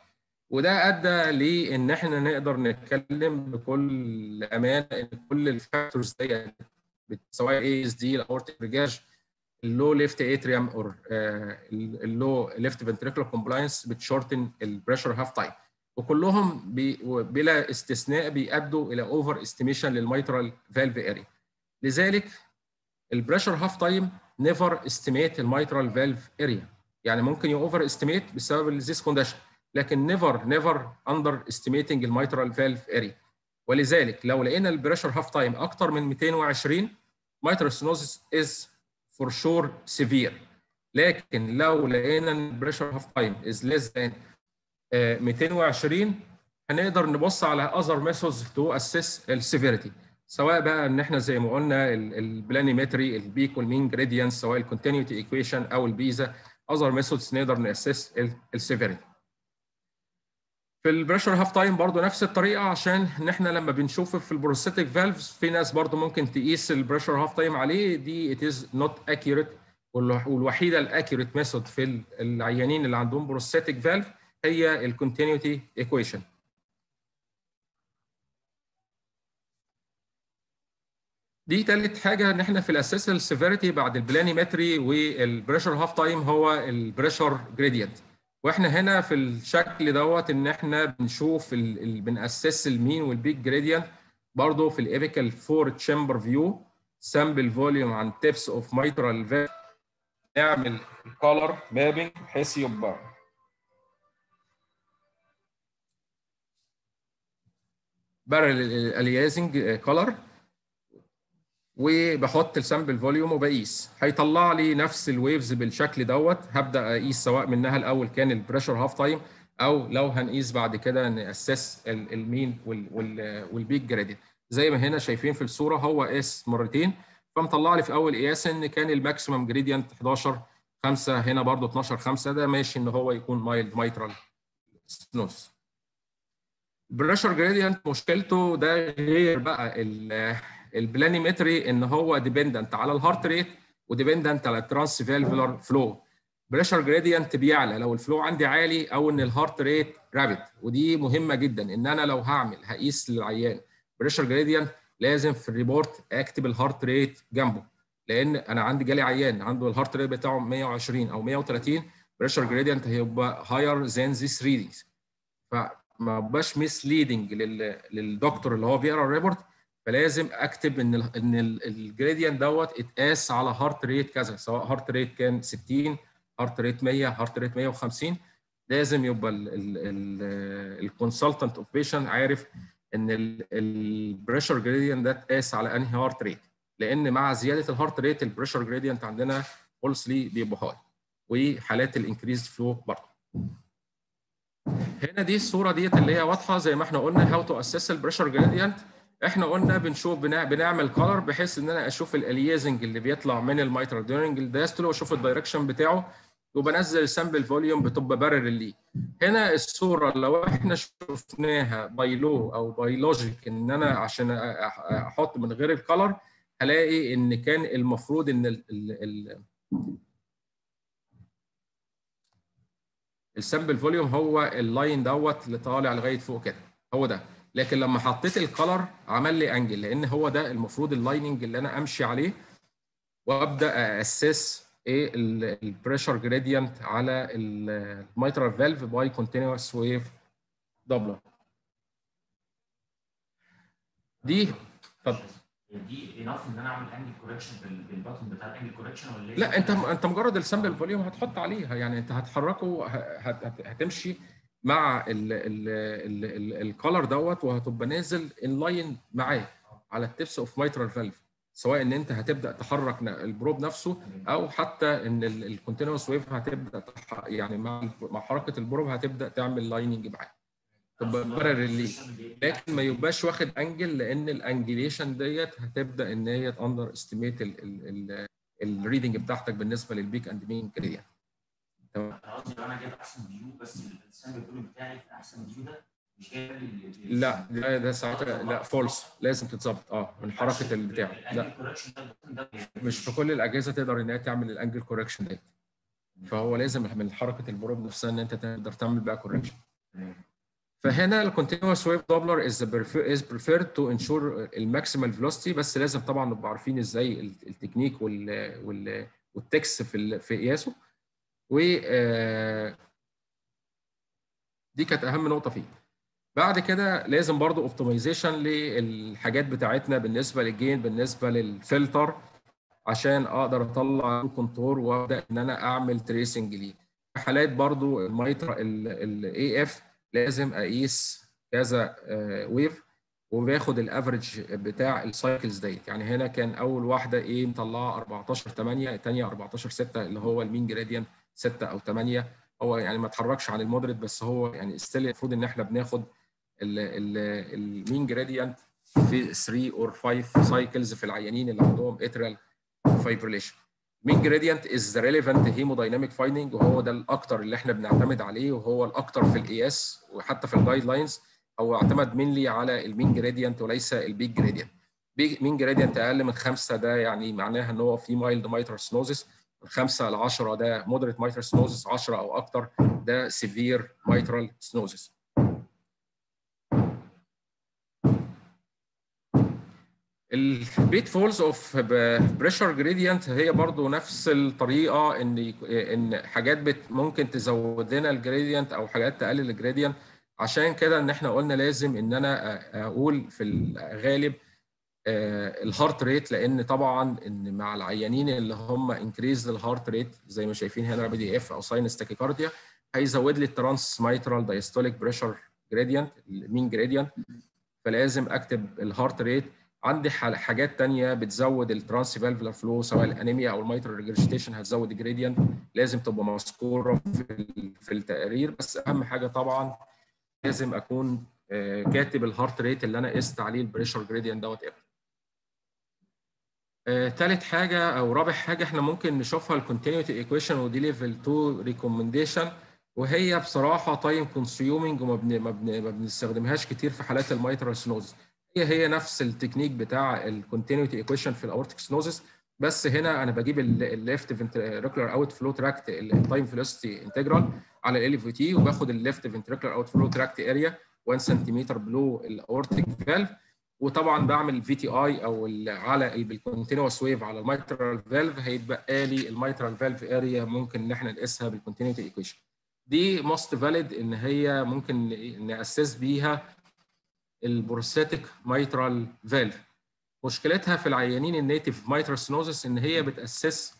وده أدى لأن إحنا نقدر نتكلم بكل امانه إن كل ال factors دي سواء ASD ال aortic regurge ال low left atrium or ال low left ventricular compliance بت shorten ال pressure half time. وكلهم بي بلا استثناء بيؤدوا إلى over estimation لل mitral valve area لذلك ال pressure half time never estimate ال mitral valve area يعني ممكن ي over estimate بسبب ال these condition لكن never never under estimating ال mitral valve area ولذلك لو لقينا ال pressure half time أكتر من 220 mitral stenosis is for sure severe. لكن لو لقينا ال pressure half time less than uh, 220 هنقدر نبص على other methods to assess ال severity سواء بقى إن إحنا زي ما قلنا ال planimetry ال peak وال mean gradient سواء ال continuity equation أو ال PISA other methods نقدر ن assess ال severity في ال pressure half time برضو نفس الطريقة عشان ان إحنا لما بنشوف في ال prosthetic valves في ناس برضو ممكن تقيس ال pressure half time عليه دي it is not accurate والوحيدة ال accurate method في العيانين اللي عندهم prosthetic valve هي ال continuity equation دي تالت حاجة إن إحنا في ال assess severity بعد ال planimetry وال pressure half time هو ال pressure gradient وإحنا هنا في الشكل دوت ان إحنا بنشوف ال ال بن assess ال mean وال peak gradient برضه في ال apical four chamber view sample volume on tips of mitral valve نعمل ال color mapping بحيث يبقى. parallel aliasing color وبحط ال sample volume وبقيس. هيطلع لي نفس ال waves بالشكل دوت. هبدأ أقيس سواء منها الأول كان ال pressure half time أو لو هنقيس بعد كده ن assess ال mean وال peak gradient زي ما هنا شايفين في الصورة هو قاس مرتين. فمطلع لي في أول قياس إن كان ال maximum gradient 11 5 هنا برضو 12 5 ده ماشي إن هو يكون mild mitral stenosis ال pressure gradient مشكلته ده غير بقى ال planimetry إن هو dependent على ال heart rate و dependent على ال trans valvular flow pressure gradient بيعلى لو ال flow عندي عالي أو إن ال heart rate rapid ودي مهمة جدا إن أنا لو هعمل هقيس للعيان. pressure gradient لازم في ال report اكتب ال heart rate جنبه. لأن أنا عندي جالي عيان عنده ال heart rate بتاعه 120 أو 130 pressure gradient هيبقى higher than this readings فما بقاش misleading للدكتور اللي هو بيقرأ ال report فلازم اكتب إن ال إن ال gradient دوت اتقاس على heart rate كذا سواء heart rate كان 60 heart rate 100 heart rate 150 لازم يبقى ال consultant of patient عارف إن ال pressure gradient ده اتقاس على أنهي heart rate لأن مع زيادة ال heart rate ال pressure gradient عندنا falsely بيبقى high وحالات ال increase flow برضه. هنا دي الصورة ديت اللي هي واضحة زي ما إحنا قلنا how to assess ال pressure gradient إحنا قلنا بنشوف بنا بنعمل color بحيث إن أنا أشوف ال aliasing اللي بيطلع من ال mitral during ال diastole وأشوف ال direction بتاعه وبنزل ال sample volume بتبقى parallel ليه. هنا الصورة لو إحنا شفناها by لو أو by logic إن أنا عشان أحط من غير ال color هلاقي إن كان المفروض إن ال ال ال sample volume هو ال line دوت اللي طالع لغاية فوق كده. هو ده. لكن لما حطيت ال color عمل لي angle لأن هو ده المفروض ال lining اللي أنا أمشي عليه وأبدأ assess إيه ال pressure gradient على ال mitral valve by continuous wave Doppler دي اتفضل. دي انف إن أنا أعمل angle correction بال button بتاع ال angle correction ولا لا أنت أنت مجرد ال sample volume هتحط عليها يعني أنت هتحركه هت هت هتمشي مع ال color دوت وهتبقى نازل in line معاه على ال tips of mitral valve سواء إن أنت هتبدأ تحرك ال probe نفسه أو حتى إن ال continuous wave هتبدأ يعني مع مع حركة ال probe هتبدأ تعمل lining معاه. تبقى parallel ليه. لكن ما يبقاش واخد angle لأن ال angulation ديت هتبدأ إن هي under estimate ال reading بتاعتك بالنسبة لل peak and mean gradient تمام. قصدي لو أنا جايب أحسن view بس بتاعي في أحسن view ده مش جايب لا ده ده ساعتها لا false لازم تتظبط. آه من حركة البتاع. لا. مش في كل الأجهزة تقدر إن هي تعمل ال angle correction ديت فهو لازم من حركة ال probe نفسها إن أنت تقدر تعمل بقى correction فهنا ال continuous wave Doppler is is preferred to ensure ال maximal velocity بس لازم طبعا نبقى عارفين إزاي التكنيك وال وال والتكس في في قياسه. و دي كانت أهم نقطة فيه. بعد كده لازم برضو optimization للحاجات بتاعتنا بالنسبة لل gain بالنسبة للفلتر عشان أقدر أطلع contour وأبدأ إن أنا أعمل tracing ليه. في حالات برضو ال mitral ال AF لازم أقيس كذا wave وباخد ال average بتاع ال cycles ديت. يعني هنا كان أول واحدة إيه مطلعة 14 8 الثانية 14 6 اللي هو ال mean gradient 6 أو 8 هو يعني ما اتحركش عن ال moderate بس هو يعني still المفروض إن إحنا بناخد ال mean gradient في 3 or 5 cycles في العيانين اللي عندهم atrial fibrillation mean gradient is the relevant hemodynamic finding وهو ده الأكتر اللي إحنا بنعتمد عليه وهو الأكتر في القياس وحتى في ال guidelines هو اعتمد mainly على ال mean gradient وليس ال peak gradient mean gradient أقل من خمسة ده يعني معناها إن هو في mild mitral stenosis من 5 ل 10 ده moderate mitral stenosis 10 أو أكتر ده severe mitral stenosis ال pitfalls of pressure gradient هي برضو نفس الطريقة إن إن حاجات بت ممكن تزود لنا ال gradient أو حاجات تقلل ال gradient عشان كده إن إحنا قلنا لازم إن أنا أقول في الغالب ال heart rate لأن طبعا إن مع العيانين اللي هم increase ال heart rate زي ما شايفين هنا بي دي AF أو sinus tachycardia هيزود لي ال transmitral diastolic pressure gradient ال mean gradient فلازم أكتب ال heart rate عندي حاجات تانية بتزود ال transvalvular flow سواء الأنيميا أو ال mitral regurgitation هتزود ال gradient لازم تبقى مذكورة في التقارير. بس أهم حاجة طبعا لازم أكون كاتب ال heart rate اللي أنا قست عليه ال pressure gradient دوت إمتى. ثالث حاجة أو رابع حاجة إحنا ممكن نشوفها ال continuity equation ودي level 2 recommendation وهي بصراحة time consuming وما بن ما, بن ما بنستخدمهاش كتير في حالات ال mitral stenosis هي هي نفس التكنيك بتاع ال continuity equation في ال aortic stenosis بس هنا أنا بجيب ال left ventricular outflow tract ال time velocity integral على ال VT وباخد ال left ventricular outflow tract area 1 سنتيمتر below ال aortic valve وطبعا بعمل VTI أو على بال continuous wave على ال mitral valve هيتبقى لي ال mitral valve area ممكن إن إحنا نقيسها بال continuity equation دي most valid إن هي ممكن نأسس بيها ال prosthetic mitral valve مشكلتها في العيانين ال native mitral إن هي بتأسس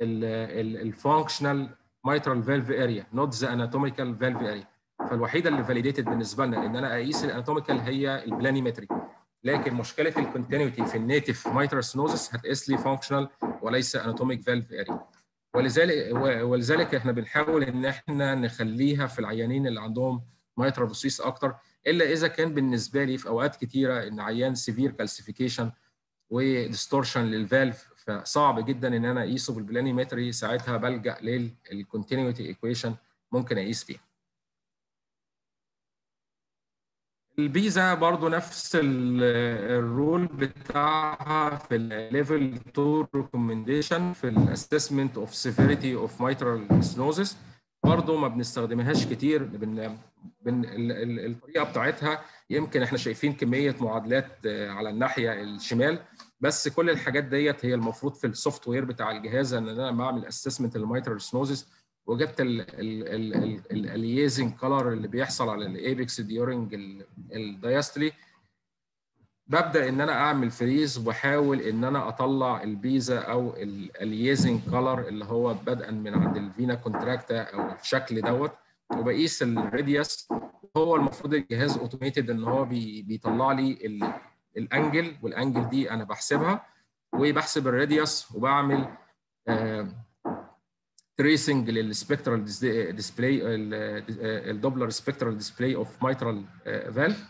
ال functional mitral valve area not the anatomical valve area فالوحيدة اللي validated بالنسبة لنا إن أنا أقيس ال anatomical هي ال planimetry لكن مشكلة ال continuity في ال native mitral stenosis هتقيس لي functional وليس anatomic valve area ولذلك ولذلك إحنا بنحاول إن إحنا نخليها في العيانين اللي عندهم mitral prosthesis أكتر إلا إذا كان بالنسبة لي في أوقات كتيرة إن عيان severe calcification و distortion لل valve فصعب جدا إن أنا أقيسه بال planimetry ساعتها بلجأ لل continuity equation ممكن أقيس فيها. ال PISA برضو نفس ال role بتاعها في ال level 2 recommendation في ال assessment of severity of mitral stenosis برضو ما بنستخدمهاش كتير بن بن الطريقة بتاعتها يمكن إحنا شايفين كمية معادلات على الناحية الشمال بس كل الحاجات ديت هي المفروض في ال software بتاع الجهاز ان أنا بعمل assessment لل mitral stenosis وجبت ال aliasing color اللي بيحصل على ال apex during ال diastole ببدأ إن أنا أعمل freeze وأحاول إن أنا أطلع ال PISA أو ال aliasing color اللي هو بدءا من عند ال vena contracta أو الشكل دوت. وبقيس ال radius هو المفروض الجهاز automated إن هو بي بيطلع لي ال angle وال angle دي أنا بحسبها. وبحسب ال radius وبعمل آه tracing لل spectral display ال Doppler spectral display of mitral valve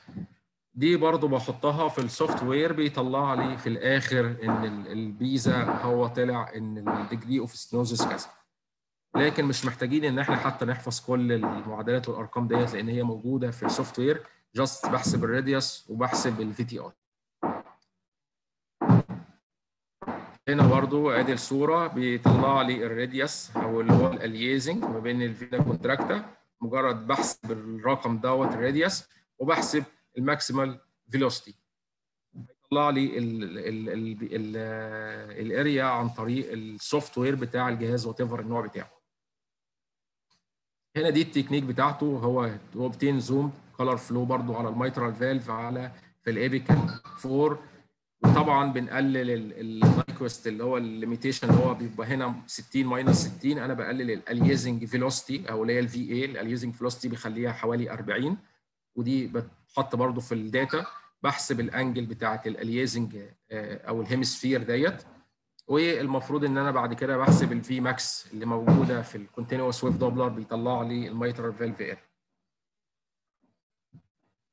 دي برضو بحطها في ال software بيطلع لي في الآخر إن ال PISA هو طلع إن ال degree of stenosis كذا. لكن مش محتاجين إن إحنا حتى نحفظ كل المعادلات والأرقام ديت لأن هي موجودة في ال software just بحسب ال radius وبحسب ال VTI هنا برضو آدي الصورة بيطلع لي ال radius أو اللي هو ال aliasing ما بين ال vena contracta مجرد بحسب الرقم دوت ال radius وبحسب ال maximal velocity بيطلع لي ال area عن طريق ال software بتاع الجهاز whatever النوع بتاعه. هنا دي التكنيك بتاعته هو obtain zoom color flow برضو على ال mitral valve على في ال apical 4 وطبعا بنقلل ال Nyquist اللي هو ال limitation اللي هو بيبقى هنا 60 minus 60 أنا بقلل ال aliasing velocity أو اللي هي ال VA ال aliasing velocity بخليها حوالي 40 ودي بتحط برضو في ال data. بحسب ال angle بتاعت ال aliasing أو ال hemisphere ديت. والمفروض إن أنا بعد كده بحسب ال V max اللي موجودة في ال continuous wave Doppler بيطلع لي ال mitral valve area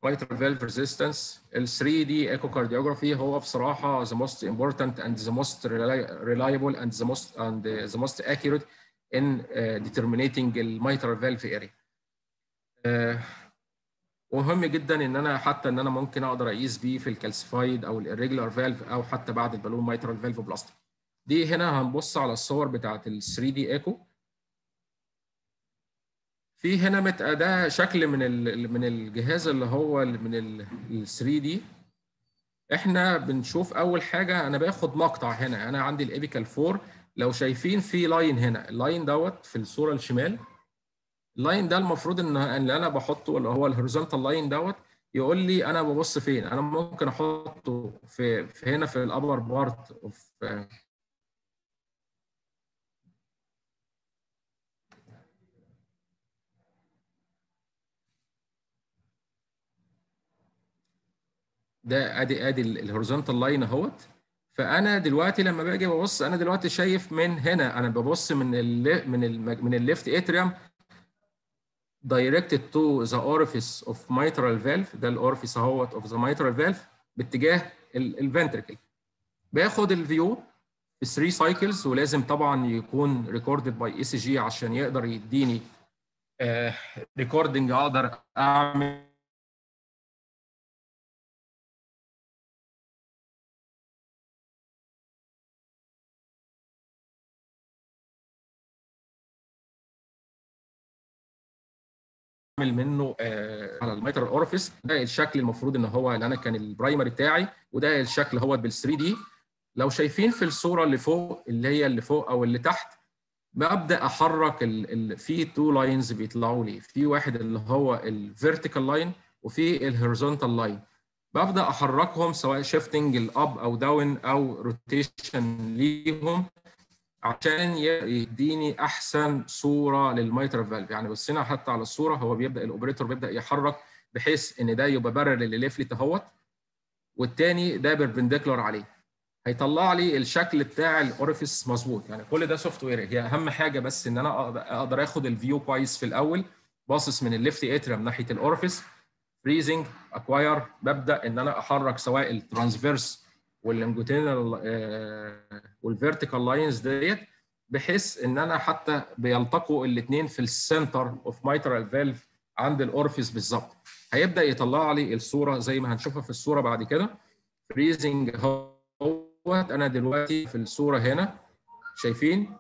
mitral valve resistance ال 3D echocardiography هو بصراحة the most important and the most reliable and the most and the most accurate in uh, determining ال mitral valve area. Uh, ومهم جدا إن أنا حتى إن أنا ممكن أقدر أقيس بيه في ال calcified أو ال irregular valve أو حتى بعد ال balloon mitral valvuloplasty. دي هنا هنبص على الصور بتاعت ال 3D echo في هنا ده شكل من من الجهاز اللي هو من ال 3D إحنا بنشوف أول حاجة أنا باخد مقطع هنا أنا عندي ال apical 4 لو شايفين في line هنا ال line دوت في الصورة الشمال. ال line ده المفروض إن اللي أنا بحطه اللي هو ال horizontal line دوت يقول لي أنا ببص فين؟ أنا ممكن أحطه في هنا في ال upper part of ده ادي ادي ال horizontal line اهوت. فانا دلوقتي لما باجي ببص أنا دلوقتي شايف من هنا أنا ببص من من من ال left atrium directed to the orifice of mitral valve. ده ال orifice اهوت of the mitral valve باتجاه ال ventricle باخد ال view في 3 cycles ولازم طبعا يكون recorded by ECG عشان يقدر يديني recording أقدر أعمل منه على ال mitral orifice ده الشكل المفروض إن هو اللي أنا كان ال primary بتاعي وده الشكل هو بال 3D لو شايفين في الصورة اللي فوق اللي هي اللي فوق أو اللي تحت ببدأ أحرك ال ال في two lines بيطلعوا لي. في واحد اللي هو ال vertical line وفي ال horizontal line ببدأ أحركهم سواء shifting ال up أو down أو rotation ليهم. عشان يديني أحسن صورة لل mitral valve. يعني بصينا حتى على الصورة هو بيبدأ ال operator بيبدأ يحرك بحيث إن ده يبقى parallel لل leaflet أهوت والتاني ده perpendicular عليه. هيطلع لي الشكل بتاع ال orifice مظبوط. يعني كل ده software هي أهم حاجة بس إن أنا أقدر آخد ال view كويس في الأول باصص من ال left atrium ناحية ال orifice freezing acquire ببدأ إن أنا أحرك سواء ال transverse وال longitudinal وال vertical lines ديت بحيث إن أنا حتى بيلتقوا الاثنين في ال center of mitral valve عند ال orifice بالظبط. هيبدأ يطلع لي الصورة زي ما هنشوفها في الصورة بعد كده. freezing هو أنا دلوقتي في الصورة هنا. شايفين؟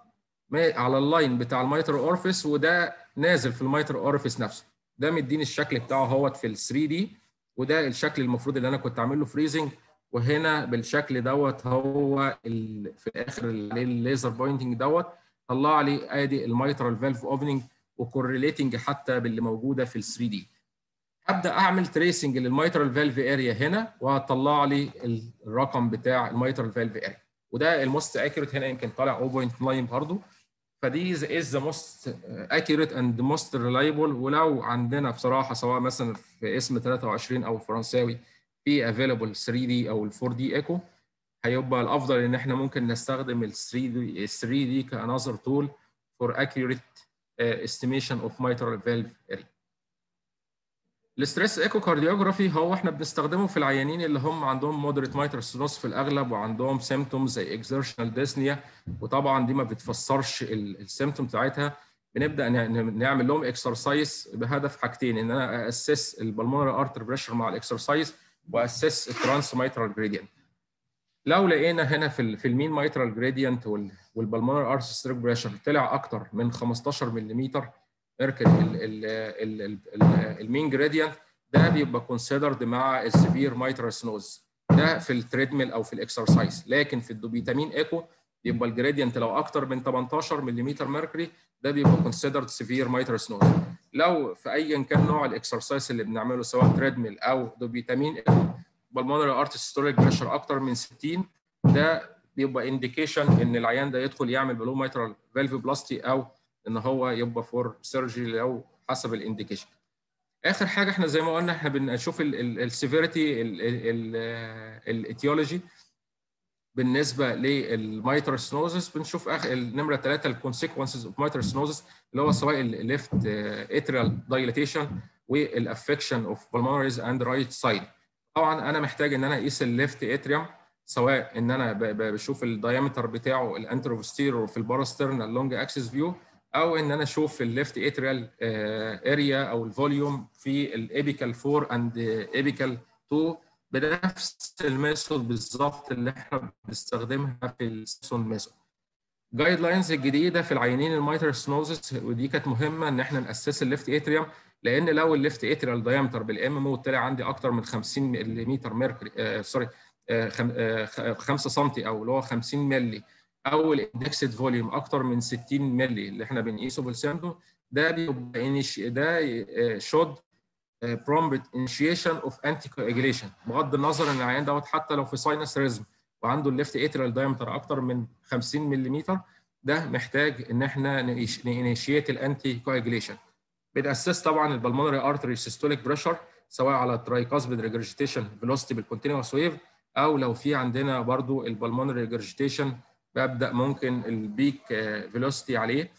على ال line بتاع ال mitral orifice وده نازل في ال mitral orifice نفسه. ده مديني الشكل بتاعه اهوت في ال 3D وده الشكل المفروض اللي أنا كنت عامل له freezing وهنا بالشكل دوت هو. في الآخر ال laser pointing دوت طلع لي آدي ال mitral valve opening و correlating حتى باللي موجودة في ال 3D هبدأ أعمل tracing لل mitral valve area هنا وهطلع لي الرقم بتاع ال mitral valve area وده ال most accurate هنا يمكن طالع 0.9 برضه فدي is the most accurate and most reliable ولو عندنا بصراحة سواء مثلا في اسم 23 أو الفرنساوي في available 3D أو ال 4D echo هيبقى الأفضل إن إحنا ممكن نستخدم ال 3D 3D as another tool for accurate estimation of mitral valve area ال stress echocardiography هو إحنا بنستخدمه في العيانين اللي هم عندهم moderate mitral stenosis في الأغلب وعندهم symptoms زي exertional dyspnea وطبعا دي ما بتفسرش ال symptom بتاعتها. بنبدأ نعمل لهم exercise بهدف حاجتين إن أنا أ assess ال pulmonary artery pressure مع ال exercise و assess ال transmitral gradient لو لقينا هنا في في ال mean mitral gradient وال pulmonary artery systolic pressure طلع أكتر من 15 ملم ميركوري ال mean gradient ده بيبقى considered مع ال severe mitral stenosis. ده في ال treadmill أو في ال exercise. لكن في ال dobutamine echo يبقى ال gradient لو أكتر من 18 ملم mercury ده بيبقى considered severe mitral stenosis. لو في ايا كان نوع ال exercise اللي بنعمله سواء treadmill أو dobutamine pulmonary artery systolic pressure أكتر من 60 ده بيبقى indication إن العيان ده يدخل يعمل balloon mitral valvuloplasty أو إن هو يبقى for surgery لو حسب ال indication آخر حاجة إحنا زي ما قلنا إحنا بنشوف ال severity ال etiology بالنسبة لل mitral stenosis بنشوف آخر النمرة ثلاثة ال consequences of mitral stenosis اللي هو سواء ال left atrial dilatation وال affection of pulmonaries and right side طبعا أنا محتاج إن أنا أقيس ال left atrium سواء إن أنا بشوف ال diameter بتاعه ال anteroposterior في ال parasternal long axis view أو إن أنا أشوف ال left atrial area أو ال volume في ال apical 4 and apical 2 بنفس ال method بالظبط اللي إحنا بنستخدمها في ال Simpson method guidelines الجديدة في العيانين ال mitral stenosis ودي كانت مهمة إن إحنا ن assess ال left atrium لأن لو ال left atrial diameter بال mm طلع عندي أكتر من 50 ملم mercury آه sorry آه 5 سم أو اللي هو 50 مللي. أو ال indexed volume أكتر من 60 مللي اللي إحنا بنقيسه بالسيمتوم ده بيبقى ده should prompt initiation of anticoagulation بغض النظر إن العيان دوت حتى لو في sinus rhythm وعنده ال left atrial diameter أكتر من 50 ملم ده محتاج إن إحنا ن initiate ال anticoagulation بن assess طبعا ال pulmonary artery systolic pressure سواء على ال tricuspid regurgitation velocity بال continuous wave أو لو في عندنا برضو ال pulmonary regurgitation ببدأ ممكن ال peak velocity عليه.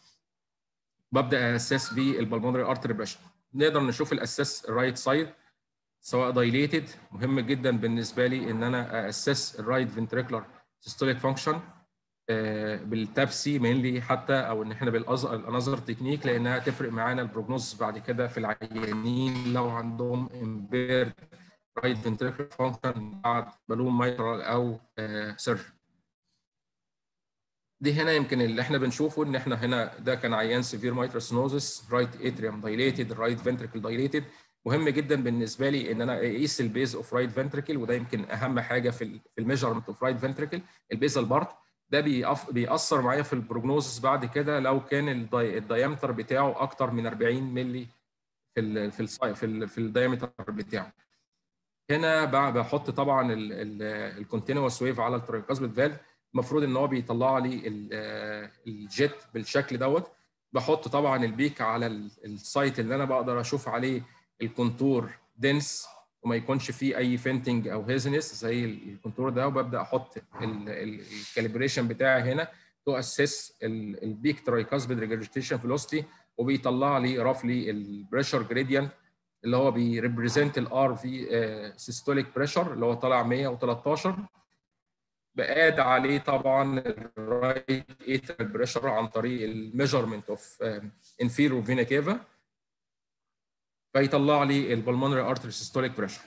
ببدأ assess بيه ال pulmonary artery pressure نقدر نشوف الأساس ال right side سواء dilated مهم جدا بالنسبة لي إن أنا assess ال right ventricular systolic function بال TAPSE mainly حتى أو إن إحنا بال other technique لأنها تفرق معانا ال prognosis بعد كده في العيانين لو عندهم impaired right ventricular function بعد balloon mitral أو surgery دي هنا يمكن اللي إحنا بنشوفه ان إحنا هنا ده كان عيان severe mitral right atrium dilated right ventricle dilated مهم جدا بالنسبة لي إن أنا أقيس ال base of right ventricle وده يمكن أهم حاجة في في ال measurement of right ventricle ال basal part ده بيأثر معايا في ال prognosis بعد كده لو كان ال diameter بتاعه أكتر من 40 مللي في ال في ال في, ال في ال diameter بتاعه. هنا بحط طبعا ال continuous wave على ال tricuspid valve المفروض إن هو بيطلع لي ال jet بالشكل دوت. بحط طبعا ال peak على ال site اللي أنا بقدر أشوف عليه ال contour dense وما يكونش فيه أي fainting أو haziness زي ال contour ده وببدأ أحط ال calibration بتاعي هنا to assess ال peak tricuspid regurgitation velocity وبيطلع لي roughly ال pressure gradient اللي هو بي represent ال RV systolic pressure اللي هو طالع 113 ب add عليه طبعا ال right pressure عن طريق ال measurement of inferior vena cava فيطلع لي ال pulmonary artery systolic pressure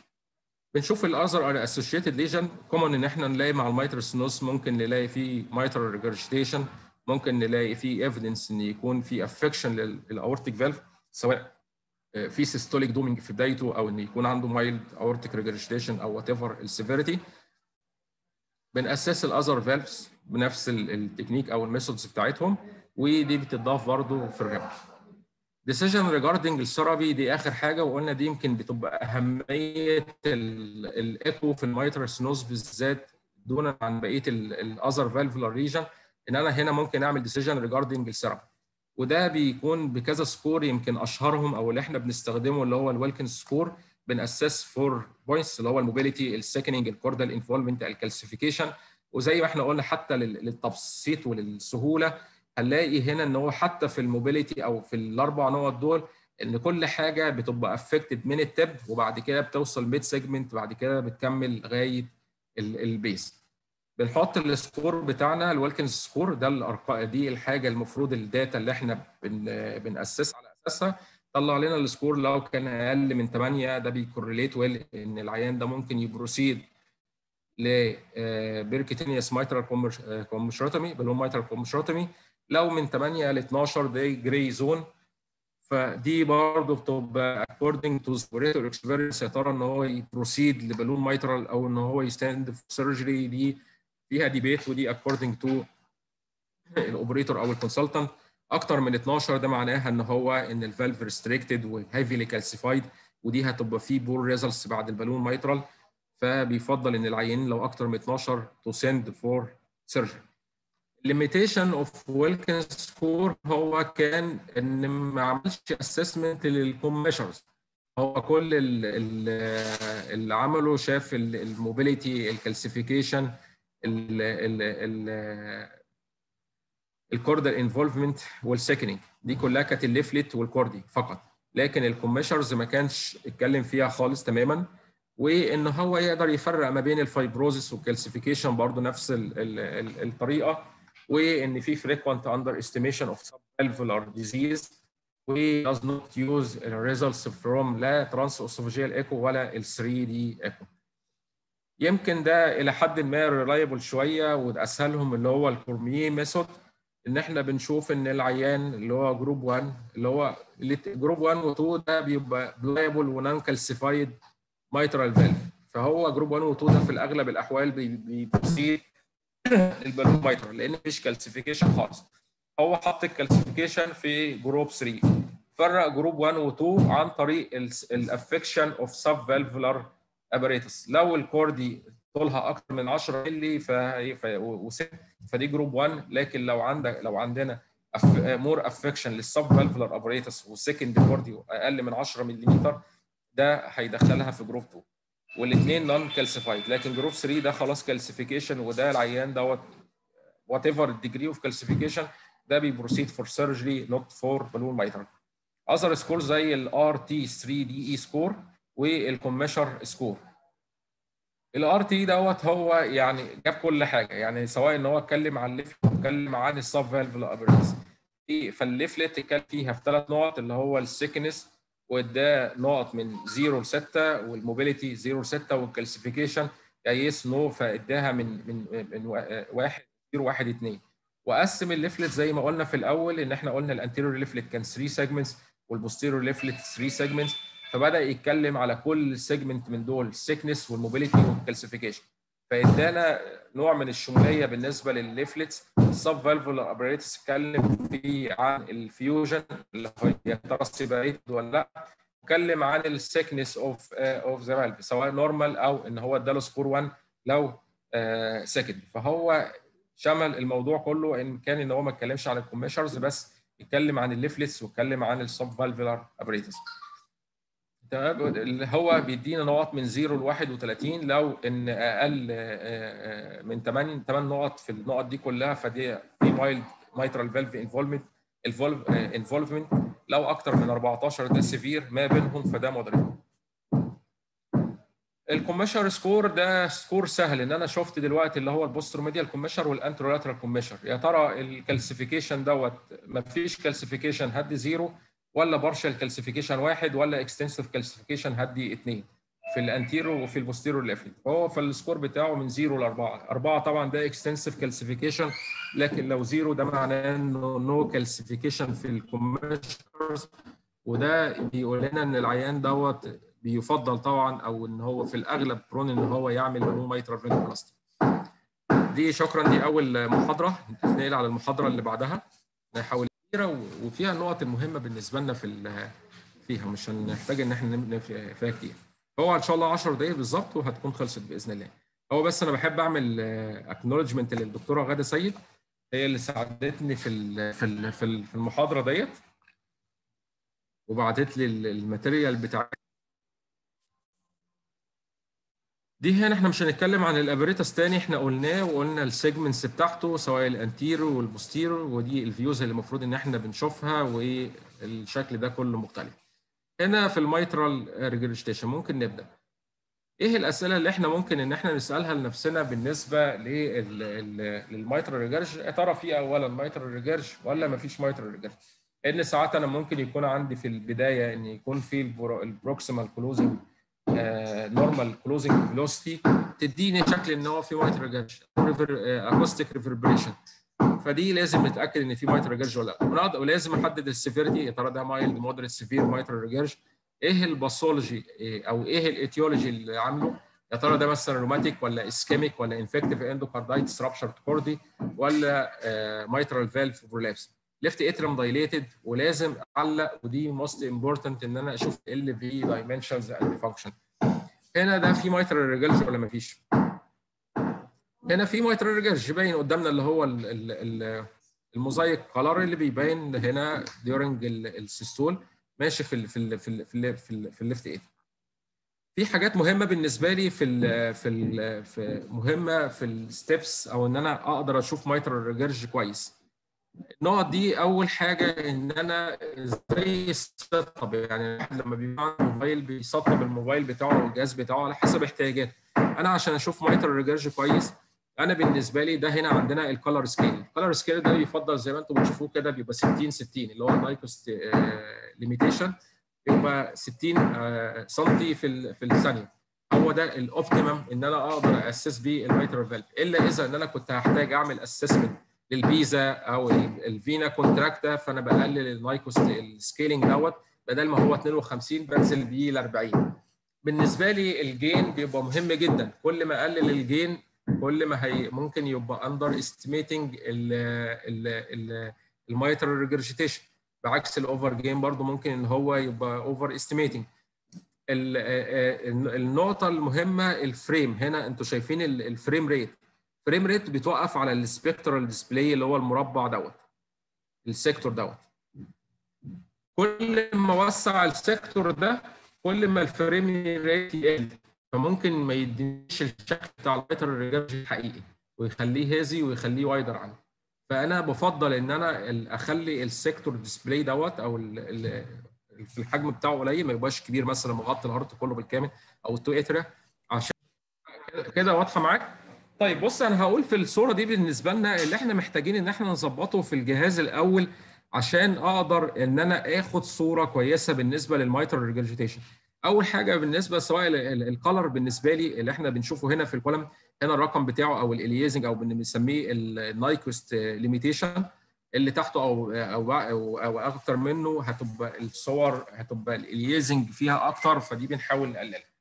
بنشوف ال other associated lesion common إن إحنا نلاقي مع ال mitral stenosis ممكن نلاقي فيه mitral regurgitation ممكن نلاقي فيه evidence إن يكون في affection لل aortic valve سواء في systolic doming في بدايته أو إن يكون عنده mild aortic regurgitation أو whatever ال severity بن assess ال other valves بنفس التكنيك أو ال methods بتاعتهم ودي بتضاف برضو في الريب decision regarding ال therapy دي آخر حاجة وقلنا دي يمكن بتبقى أهمية ال echo في ال mitral stenosis بالذات دون عن بقية ال other valvular lesion إن أنا هنا ممكن أعمل decision regarding ال therapy وده بيكون بكذا score يمكن أشهرهم أو اللي إحنا بنستخدمه اللي هو ال Wilkins score بن assess four points اللي هو الموبيليتي السكننج الكوردال انفولفمنت الكالسيفيكيشن وزي ما إحنا قلنا حتى للتبسيط وللسهولة هنلاقي هنا إن هو حتى في ال mobility أو في الأربع نقط دول إن كل حاجة بتبقى affected من ال tip وبعد كده بتوصل mid segment بعد كده بتكمل لغاية ال base بنحط ال score بتاعنا ال Wilkins score ده الأرقام دي الحاجة المفروض ال data اللي إحنا بن بن assess على أساسها. طلع لنا ال score لو كان أقل من 8 ده بي correlate well إن العيان ده ممكن ي proceed ل percutaneous mitral commissurotomy balloon mitral commissurotomy لو من 8 ل 12 ده gray zone فدي برضه بتبقى according to operator experience يا ترى إن هو ي proceed ل balloon mitral أو إن هو ي send for surgery دي فيها debate ودي according to ال operator أو ال consultant أكتر من 12 ده معناها إن هو إن ال valve restricted و heavily calcified ودي هتبقى فيه poor results بعد ال balloon mitral فبيفضل إن العيان لو أكتر من 12 to send for surgery limitation of Wilkins score هو كان إن ما عملش assessment لل commissures هو كل اللي عمله شاف ال mobility ال calcification ال chordal involvement وال thickening دي كلها كانت ال leaflet وال chordae فقط. لكن ال commissures ما كانش اتكلم فيها خالص تماما. وإن هو يقدر يفرق ما بين ال fibrosis وال calcification برضه نفس ال ال ال الطريقة. وإن في frequent underestimation of subvalvular disease. و does not use results from لا transesophageal echo ولا ال 3D echo. يمكن ده إلى حد ما reliable شوية وأسهلهم اللي هو ال Cormier method إن إحنا بنشوف إن العيان اللي هو group 1 اللي هو group 1 و 2 ده بيبقى pliable و non-calcified mitral valve فهو group 1 و 2 ده في الأغلب الأحوال بي proceed لل balloon mitral لأن مفيش calcification خالص. هو حط ال calcification في group 3 فرق group 1 و 2 عن طريق ال affection of subvalvular apparatus لو ال chordae طولها أكتر من 10 مللي فدي group 1 لكن لو عندك لو عندنا more affection لل subvalvular apparatus و thickened chordae أقل من 10 ملم ده هيدخلها في group 2 والاثنين non-calcified لكن group 3 ده خلاص calcification وده العيان دوت whatever ال degree of calcification ده بي proceed for surgery not for balloon mitral other score زي ال RT 3D E score وال commissure score ال RT دوت هو يعني جاب كل حاجة يعني سواء إن هو اتكلم عن ال leaflet اتكلم عن ال subvalve apparatus فال leaflet اتكلم فيها في ثلاث نقط اللي هو ال thickness وده نقط من 0 ل 6 وال mobility 0 ل 6 وال calcification yes no فاداها من من من 1 0 1 2 وقسم ال leaflet زي ما قلنا في الأول إن إحنا قلنا ال anterior leaflet كان 3 segments وال posterior leaflet 3 segments فبدأ يتكلم على كل segment من دول ال thickness وال mobility وال calcification فإدانا نوع من الشمولية بالنسبة للل leaflets ال subvalvular apparatus اتكلم فيه عن ال fusion اللي هي ال separate ولا لأ. اتكلم عن ال thickness of of the valve سواء normal أو إن هو اداله score 1 لو thickened فهو شمل الموضوع كله إن كان إن هو ما اتكلمش عن ال commissures بس اتكلم عن ال leaflets واتكلم عن ال subvalvular apparatus تمام؟ اللي هو بيدينا نقط من 0 ل 31 لو إن أقل من 8 8 نقط في النقط دي كلها فدي في mild mitral valve involvement involvement لو أكتر من 14 ده severe ما بينهم فده moderate ال commissure score ده score سهل. إن أنا شفت دلوقتي اللي هو ال posteromedial commissure وال anterolateral commissure. يا ترى ال calcification دوت ما فيش calcification هدي zero. ولا partial calcification واحد ولا extensive calcification هدي اثنين في ال antero وفي ال postero leaflet هو فال score بتاعه من zero لأربعة. أربعة طبعا ده extensive calcification لكن لو zero ده معناه إنه no calcification في ال commissures وده بيقول لنا إن العيان دوت بيفضل طبعا أو إن هو في الأغلب prone إن هو يعمل no mitral venoplasty دي شكرا دي أول محاضرة. نتنقل على المحاضرة اللي بعدها. نحاول كتيره وفيها النقط المهمه بالنسبة لنا في فيها مش هنحتاج إن إحنا نبني فيها كتير. هو إن شاء الله 10 دقائق بالظبط وهتكون خلصت بإذن الله. هو بس أنا بحب أعمل acknowledgement للدكتوره غادة سيد هي اللي ساعدتني في في في المحاضرة ديت وبعتت لي ال material بتاع دي هنا إحنا مش هنتكلم عن ال apparatus تاني إحنا قلناه وقلنا ال segments بتاعته سواء ال antero وال postero ودي ال views اللي المفروض إن إحنا بنشوفها والشكل ده كله مختلف. هنا في ال mitral regurgitation ممكن نبدأ. إيه الأسئلة اللي إحنا ممكن إن إحنا نسألها لنفسنا بالنسبة لل mitral regurge يا ترى في اولا mitral regurge ولا ما فيش mitral regurge؟ ان ساعات أنا ممكن يكون عندي في البداية إن يكون في ال proximal closing normal closing velocity تديني شكل إن هو في mitral regurge acoustic reverberation فدي لازم نتأكد إن في mitral regurge ولا لأ. ولازم أحدد ال severity يا ترى ده mild moderate severe mitral regurge إيه ال pathology أو إيه ال etiology اللي عامله؟ يا ترى ده مثلا rheumatic ولا ischemic ولا infective endocarditis rupture chordae ولا mitral valve prolapse ليفت اترم دايليتد ولازم أعلق ودي موست امبورتنت إن أنا أشوف ال في دايمنشنز اند فانكشن هنا ده في مايترال ريجرج ولا ما فيش؟ هنا في مايترال ريجرج باين قدامنا اللي هو الموزايك كلر اللي بيبين هنا ديورنج السيستول. ماشي في ال في ال في ال في ال في, ال في الليفت ايد في حاجات مهمة بالنسبة لي في ال في ال في مهمة في الستبس أو إن أنا أقدر أشوف مايترال ريجرج كويس. النقط دي أول حاجة إن أنا إزاي ال setup يعني لما بيبقى عنده موبايل بي setup الموبايل بتاعه أو الجهاز بتاعه على حسب احتياجاته. أنا عشان أشوف mitral regurge كويس أنا بالنسبة لي ده هنا عندنا ال color scale ال color scale ده بيفضل زي ما أنتم بتشوفوه كده بيبقى 60 60 اللي هو ال Nyquist limitation يبقى 60 سم في في الثانية. هو ده ال optimum إن أنا أقدر assess بيه ال mitral valve إلا إذا إن أنا كنت هحتاج أعمل assessment لل PISA أو ال vena contracta فأنا بقلل ال Nyquist ال scaling دوت بدل ما هو 52 بنزل بيه ل 40 بالنسبة لي ال gain بيبقى مهم جدا. كل ما أقلل ال gain كل ما هي ممكن يبقى underestimating ال mitral regurgitation بعكس ال over gain برضو ممكن إن هو يبقى overestimating النقطة المهمة ال frame هنا أنتوا شايفين ال frame rate frame rate بتوقف على ال sector display اللي هو المربع دوت ال sector دوت. كل ما وسع ال sector ده كل ما ال frame rate يقل فممكن ما يدينيش الشكل بتاع ال regurge الحقيقي ويخليه hazy ويخليه wider عنه. فأنا بفضل إن أنا أخلي ال sector display دوت أو في الحجم بتاعه قليل ما يبقاش كبير مثلا مغطي ال heart كله بالكامل أو ال two atria عشان كده واضحة معاك؟ طيب بص أنا هقول في الصورة دي بالنسبة لنا اللي إحنا محتاجين إن إحنا نظبطه في الجهاز الأول عشان أقدر إن أنا آخد صورة كويسة بالنسبة لل mitral regurgitation. أول حاجة بالنسبة سواء ال color بالنسبة لي اللي إحنا بنشوفه هنا في ال column هنا الرقم بتاعه أو ال aliasing أو بنسميه ال Nyquist limitation اللي تحته أو أو أو, أو أكتر منه هتبقى الصور هتبقى ال aliasing فيها أكتر فدي بنحاول نقللها.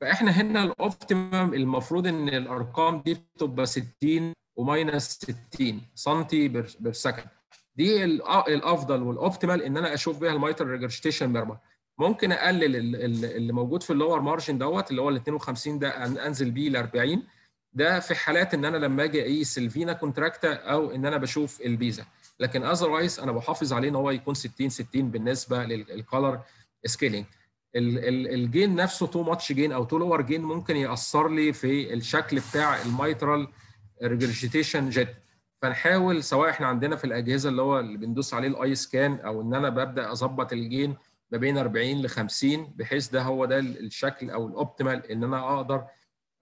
فإحنا هنا ال optimum المفروض إن الأرقام دي بتبقى 60 و minus 60 سم per second. دي الأفضل وال optimal إن أنا أشوف بيها ال mitral regurgitation بيربع ممكن أقلل اللي موجود في ال lower margin دوت اللي هو ال 52 ده أنزل بيه ل 40 ده في حالات إن أنا لما أجي أقيس ال vena contracta أو إن أنا بشوف ال PISA. لكن otherwise أنا بحافظ عليه إن هو يكون 60 60 بالنسبة لل color scaling ال gain نفسه too much gain أو too lower gain ممكن يأثر لي في الشكل بتاع ال mitral regurgitation jet فنحاول سواء إحنا عندنا في الأجهزة اللي هو اللي بندوس عليه ال iSCAN أو إن أنا ببدأ أظبط ال gain ما بين 40 ل 50 بحيث ده هو ده الشكل أو ال optimal إن أنا أقدر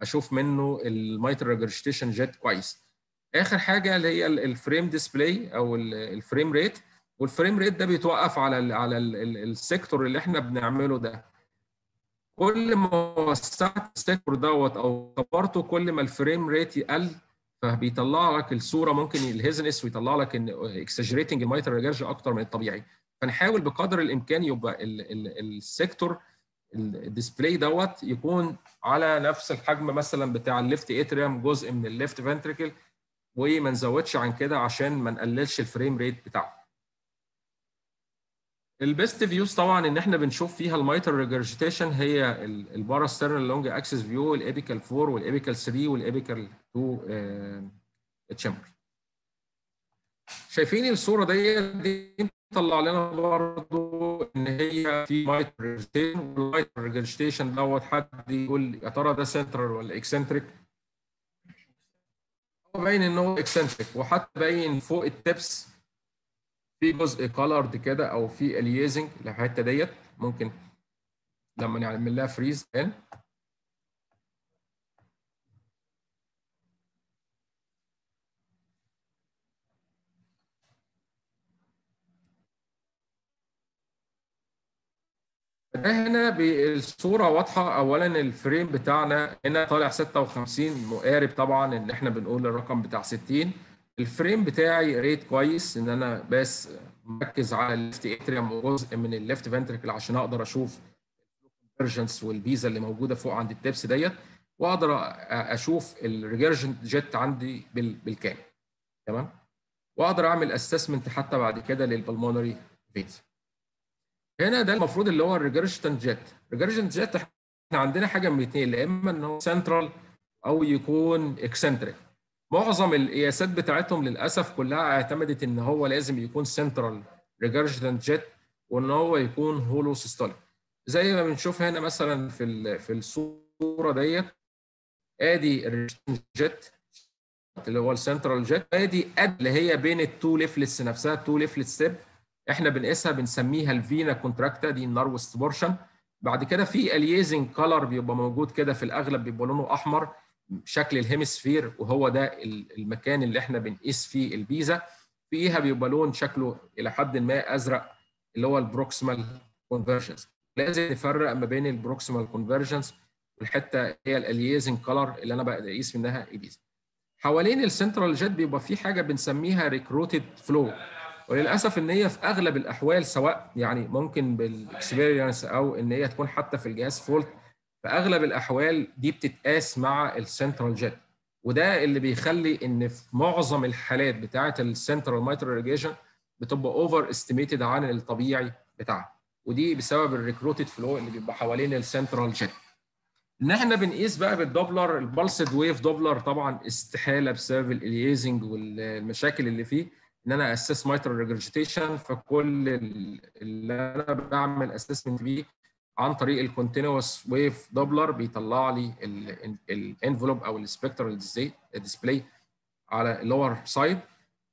أشوف منه ال mitral regurgitation jet كويس. آخر حاجة اللي هي ال frame display أو ال frame rate وال frame rate ده بيتوقف على ال على ال ال sector اللي إحنا بنعمله ده. كل ما وسعت ال sector دوت أو كبرته كل ما ال frame rate يقل فبيطلع لك الصورة ممكن ال haziness ويطلع لك إن exaggerating ال mitral regurge أكتر من الطبيعي. فنحاول بقدر الإمكان يبقى ال sector ال display دوت يكون على نفس الحجم مثلا بتاع ال left atrium جزء من ال left ventricle وما نزودش عن كده عشان ما نقللش ال frame rate بتاعه. ال best views طبعا ان إحنا بنشوف فيها ال mitral regurgitation هي ال parasternal long axis view ال apical 4 وال apical 3 وال apical 2 chamber شايفين الصورة دي؟ دي طلع لنا برضو إن هي في mitral regurgitation وال mitral regurgitation دوت حد يقول يا ترى ده سنترال ولا eccentric باين إن هو eccentric وحتى باين فوق ال tips في جزء colored كده أو في aliasing الحته ديت. ممكن لما نعمل لها freeze ده هنا بالصورة واضحة. اولا ال frame بتاعنا هنا طالع 56 مقارب طبعا إن إحنا بنقول الرقم بتاع 60 ال frame بتاعي rate كويس إن أنا بس مركز على ال left atrium وجزء من ال left ventricle عشان أقدر أشوف ال convergence وال PISA اللي موجودة فوق عند ال tips ديت وأقدر أشوف ال regurgitant jet عندي بالكامل. تمام؟ وأقدر أعمل assessment حتى بعد كده لل pulmonary veins هنا ده المفروض اللي هو ال regurgitant jet ال regurgitant jet إحنا عندنا حاجة من الاثنين يا إما إن هو سنترال أو يكون eccentric معظم القياسات بتاعتهم للأسف كلها اعتمدت إن هو لازم يكون central regurgitant jet وإن هو يكون holosystolic زي ما بنشوف هنا مثلا في في الصورة ديت آدي ال regurgitant jet اللي هو ال central jet آدي أد اللي هي بين ال two leaflets نفسها ال two leaflets tip إحنا بنقيسها بنسميها ال vena contracta دي ال narrowest portion بعد كده في aliasing color بيبقى موجود كده في الأغلب بيبقى لونه أحمر. شكل ال hemisphere وهو ده المكان اللي إحنا بنقيس فيه ال PISA. فيها بيبقى لون شكله إلى حد ما أزرق اللي هو ال proximal convergence لازم نفرق ما بين ال proximal convergence والحتة هي ال aliasing color اللي أنا بقيس منها ال PISA. حوالين ال central jet بيبقى في حاجة بنسميها recruited flow وللأسف إن هي في أغلب الأحوال سواء يعني ممكن بال experience أو إن هي تكون حتى في الجهاز fault في أغلب الأحوال دي بتتقاس مع ال central jet وده اللي بيخلي إن في معظم الحالات بتاعة ال central mitral regurgitation بتبقى overestimated عن الطبيعي بتاعها. ودي بسبب ال recruited flow اللي بيبقى حوالين ال central jet إن إحنا بنقيس بقى بال Doppler ال pulsed wave Doppler طبعا استحالة بسبب ال aliasing والمشاكل اللي فيه. إن أنا assess mitral regurgitation فكل اللي أنا بعمل assessment بيه عن طريق ال continuous wave Doppler بيطلع لي ال envelope أو ال spectral display على ال lower side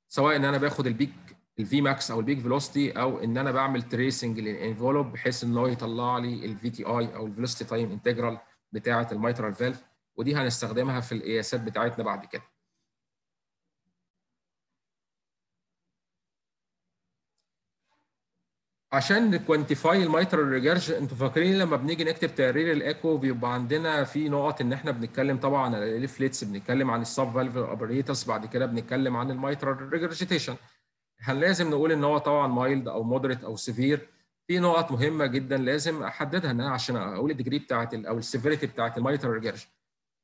سواء إن أنا باخد ال peak ال V max أو ال peak velocity أو إن أنا بعمل tracing لل envelope بحيث إن هو يطلع لي ال VTI أو ال velocity time integral بتاعة ال mitral valve ودي هنستخدمها في القياسات بتاعتنا بعد كده. عشان ن quantify ال mitral regurg أنتوا فاكرين لما بنيجي نكتب تقرير الإيكو بيبقى عندنا في نقط إن إحنا بنتكلم طبعا على ال leaflets بنتكلم عن ال sub valve apparatus بعد كده بنتكلم عن ال mitral regurgitation لازم نقول إن هو طبعا mild أو moderate أو severe في نقط مهمة جدا لازم أحددها إن أنا عشان أقول ال degree بتاعت أو ال severity بتاعت ال mitral regurg.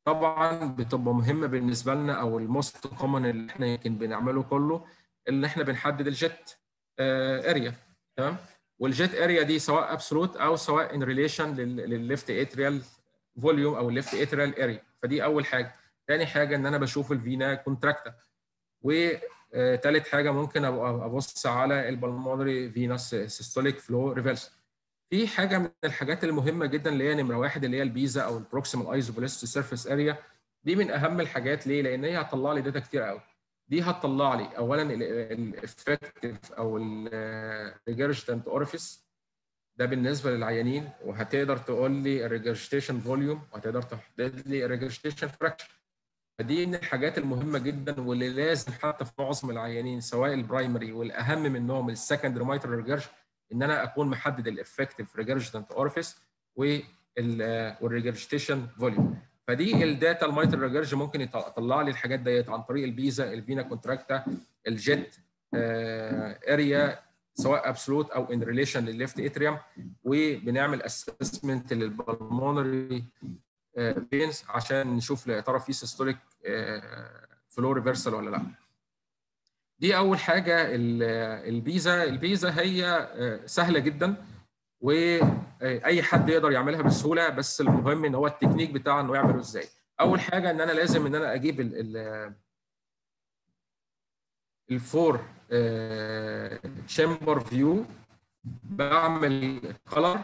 طبعا بتبقى مهمة بالنسبة لنا أو ال most common اللي إحنا يمكن بنعمله كله إن إحنا بنحدد ال jet area تمام؟ وال jet area دي سواء absolute أو سواء in relation لل left atrial volume أو ال left atrial area فدي أول حاجة. ثاني حاجة إن أنا بشوف ال vena contracta وثالث حاجة ممكن أبص على ال pulmonary venous systolic flow reverse في حاجة من الحاجات المهمة جدا اللي هي نمرة واحد اللي هي ال PISA أو ال proximal isovelocity surface area دي من أهم الحاجات ليه؟ لأن هي هتطلع لي data كتير قوي دي هتطلع لي. اولا ال effective أو ال regurgitant orifice ده بالنسبة للعيانين وهتقدر تقول لي ال regurgitation volume وهتقدر تحدد لي ال regurgitation fraction فدي من الحاجات المهمة جدا واللي لازم حتى في معظم العيانين سواء ال primary والأهم منهم ال secondary mitral regurg إن أنا أكون محدد ال effective regurgitant orifice وال regurgitation volume فدي ال data ال mitral regurg ممكن يطلع لي الحاجات ديت عن طريق ال PISA ال vena contracta ال jet area سواء absolute أو in relation لل left atrium وبنعمل assessment لل pulmonary veins عشان نشوف يا ترى في systolic flow reversal ولا لا. دي أول حاجة ال PISA ال PISA هي سهلة جدا واي حد يقدر يعملها بسهولة بس المهم إن هو التكنيك بتاعه إنه يعمله إزاي. أول حاجة إن أنا لازم إن أنا أجيب ال four chamber view بعمل color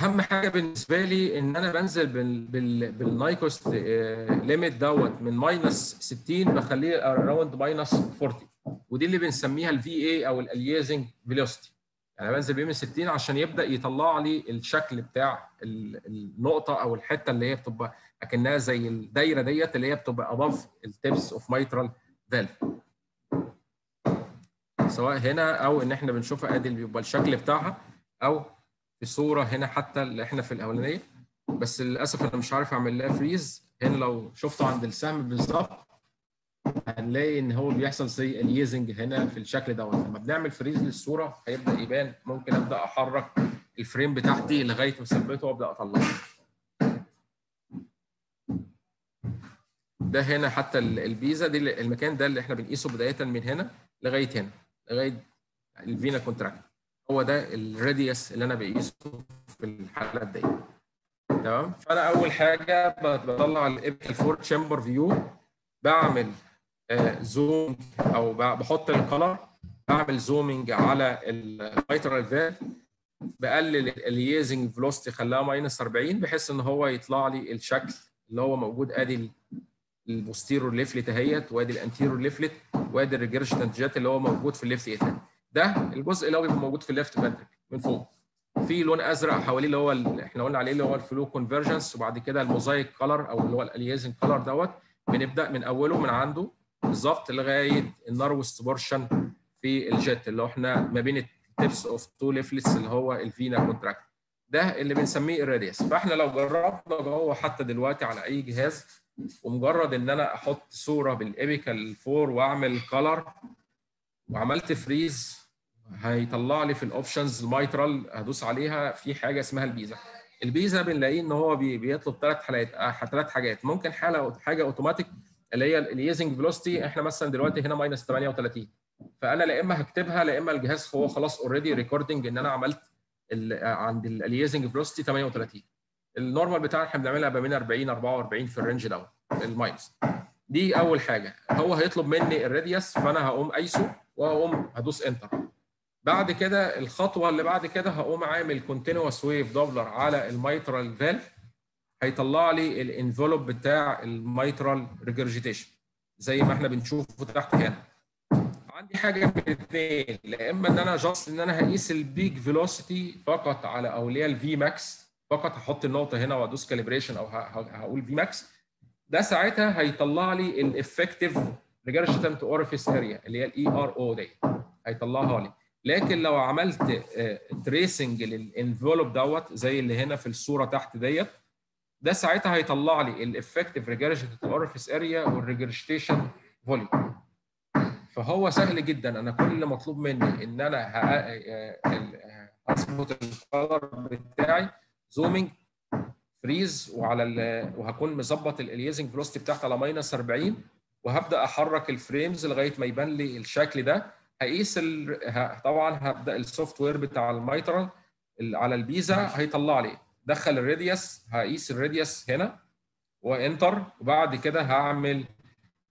أهم حاجة بالنسبة لي إن أنا بنزل بال limit دوت من minus 60 بخليه around minus 40 ودي اللي بنسميها ال VA أو ال aliasing velocity يعني بنزل بيه من 60 عشان يبدأ يطلع لي الشكل بتاع النقطة أو الحتة اللي هي بتبقى أكنها زي الدايرة ديت اللي هي بتبقى above ال tips of mitral valve سواء هنا أو إن إحنا بنشوفها أدي اللي بيبقى الشكل بتاعها أو في صورة هنا حتى اللي إحنا في الأولانية. بس للأسف أنا مش عارف أعمل لها freeze هنا لو شفته عند السهم بالظبط هنلاقي إن هو بيحصل زي aliasing هنا في الشكل دوت. لما بنعمل freeze للصورة هيبدأ يبان. ممكن أبدأ أحرك ال frame بتاعتي لغاية ما اثبته وأبدأ أطلعه. ده هنا حتى ال PISA دي المكان ده اللي إحنا بنقيسه بداية من هنا لغاية هنا لغاية ال vena contracta هو ده ال radius اللي أنا بقيسه في الحالات دي تمام؟ فأنا أول حاجة بطلع ال apical four chamber view بعمل zoom أو بحط ال color بعمل zooming على ال mitral valve بقلل aliasing velocity خلاها minus 40 بحيث إن هو يطلع لي الشكل اللي هو موجود آدي ال posterior leaflet أهيت وآدي ال anterior leaflet وآدي ال regurgitant jet اللي هو موجود في ال left atrium ده الجزء اللي هو بيبقى موجود في ال left ventricle من فوق. في لون أزرق حواليه اللي هو اللي إحنا قلنا عليه اللي هو ال flow convergence وبعد كده ال mosaic color أو اللي هو ال aliasing color دوت بنبدأ من أوله من عنده بالظبط لغاية ال narrowest portion في ال jet اللي هو إحنا ما بين ال tips of two leaflets اللي هو ال vena contracta ده اللي بنسميه ال radius فاحنا لو جربنا جوه حتى دلوقتي على أي جهاز ومجرد إن أنا أحط صورة بال apical four وأعمل color وعملت freeze هيطلع لي في ال options ال mitral هدوس عليها في حاجة اسمها ال PISA. ال PISA بنلاقيه إن هو بيطلب ثلاث حالات ثلاث حاجات. ممكن حالة حاجة اوتوماتيك اللي هي aliasing velocity إحنا مثلا دلوقتي هنا minus 38 فأنا لا إما هكتبها لا إما الجهاز هو خلاص already recording إن أنا عملت عند aliasing velocity 38 ال normal بتاعنا إحنا بنعملها ما بين 40 44 في ال range دوت ال minus دي أول حاجة. هو هيطلب مني ال radius فأنا هقوم قايسه وهقوم هدوس enter بعد كده الخطوة اللي بعد كده هقوم عامل continuous wave Doppler على ال mitral valve هيطلع لي ال envelope بتاع ال mitral regurgitation زي ما إحنا بنشوفه تحت هنا. عندي حاجة من الاثنين لا إما إن أنا just إن أنا هقيس ال peak velocity فقط على أو اللي هي ال V max فقط هحط النقطة هنا وادوس calibration أو هقول V max ده ساعتها هيطلع لي ال effective regurgitant orifice area اللي هي ال ERO دي. هيطلعها لي. لكن لو عملت tracing لل envelope دوت زي اللي هنا في الصورة تحت ديت ده ساعتها هيطلع لي ال effective regurgitant orifice area وال regurgitation volume فهو سهل جدا. أنا كل اللي مطلوب مني إن أنا هظبط ال color بتاعي zooming freeze وعلى وهكون مظبط ال aliasing velocity بتاعتي على minus 40 وهبدأ أحرك ال frames لغاية ما يبان لي الشكل ده. هقيس ال... طبعا هبدأ ال software بتاع ال mitral على ال PISA هيطلع لي دخل ال radius هقيس ال radius هنا و enter وبعد كده هعمل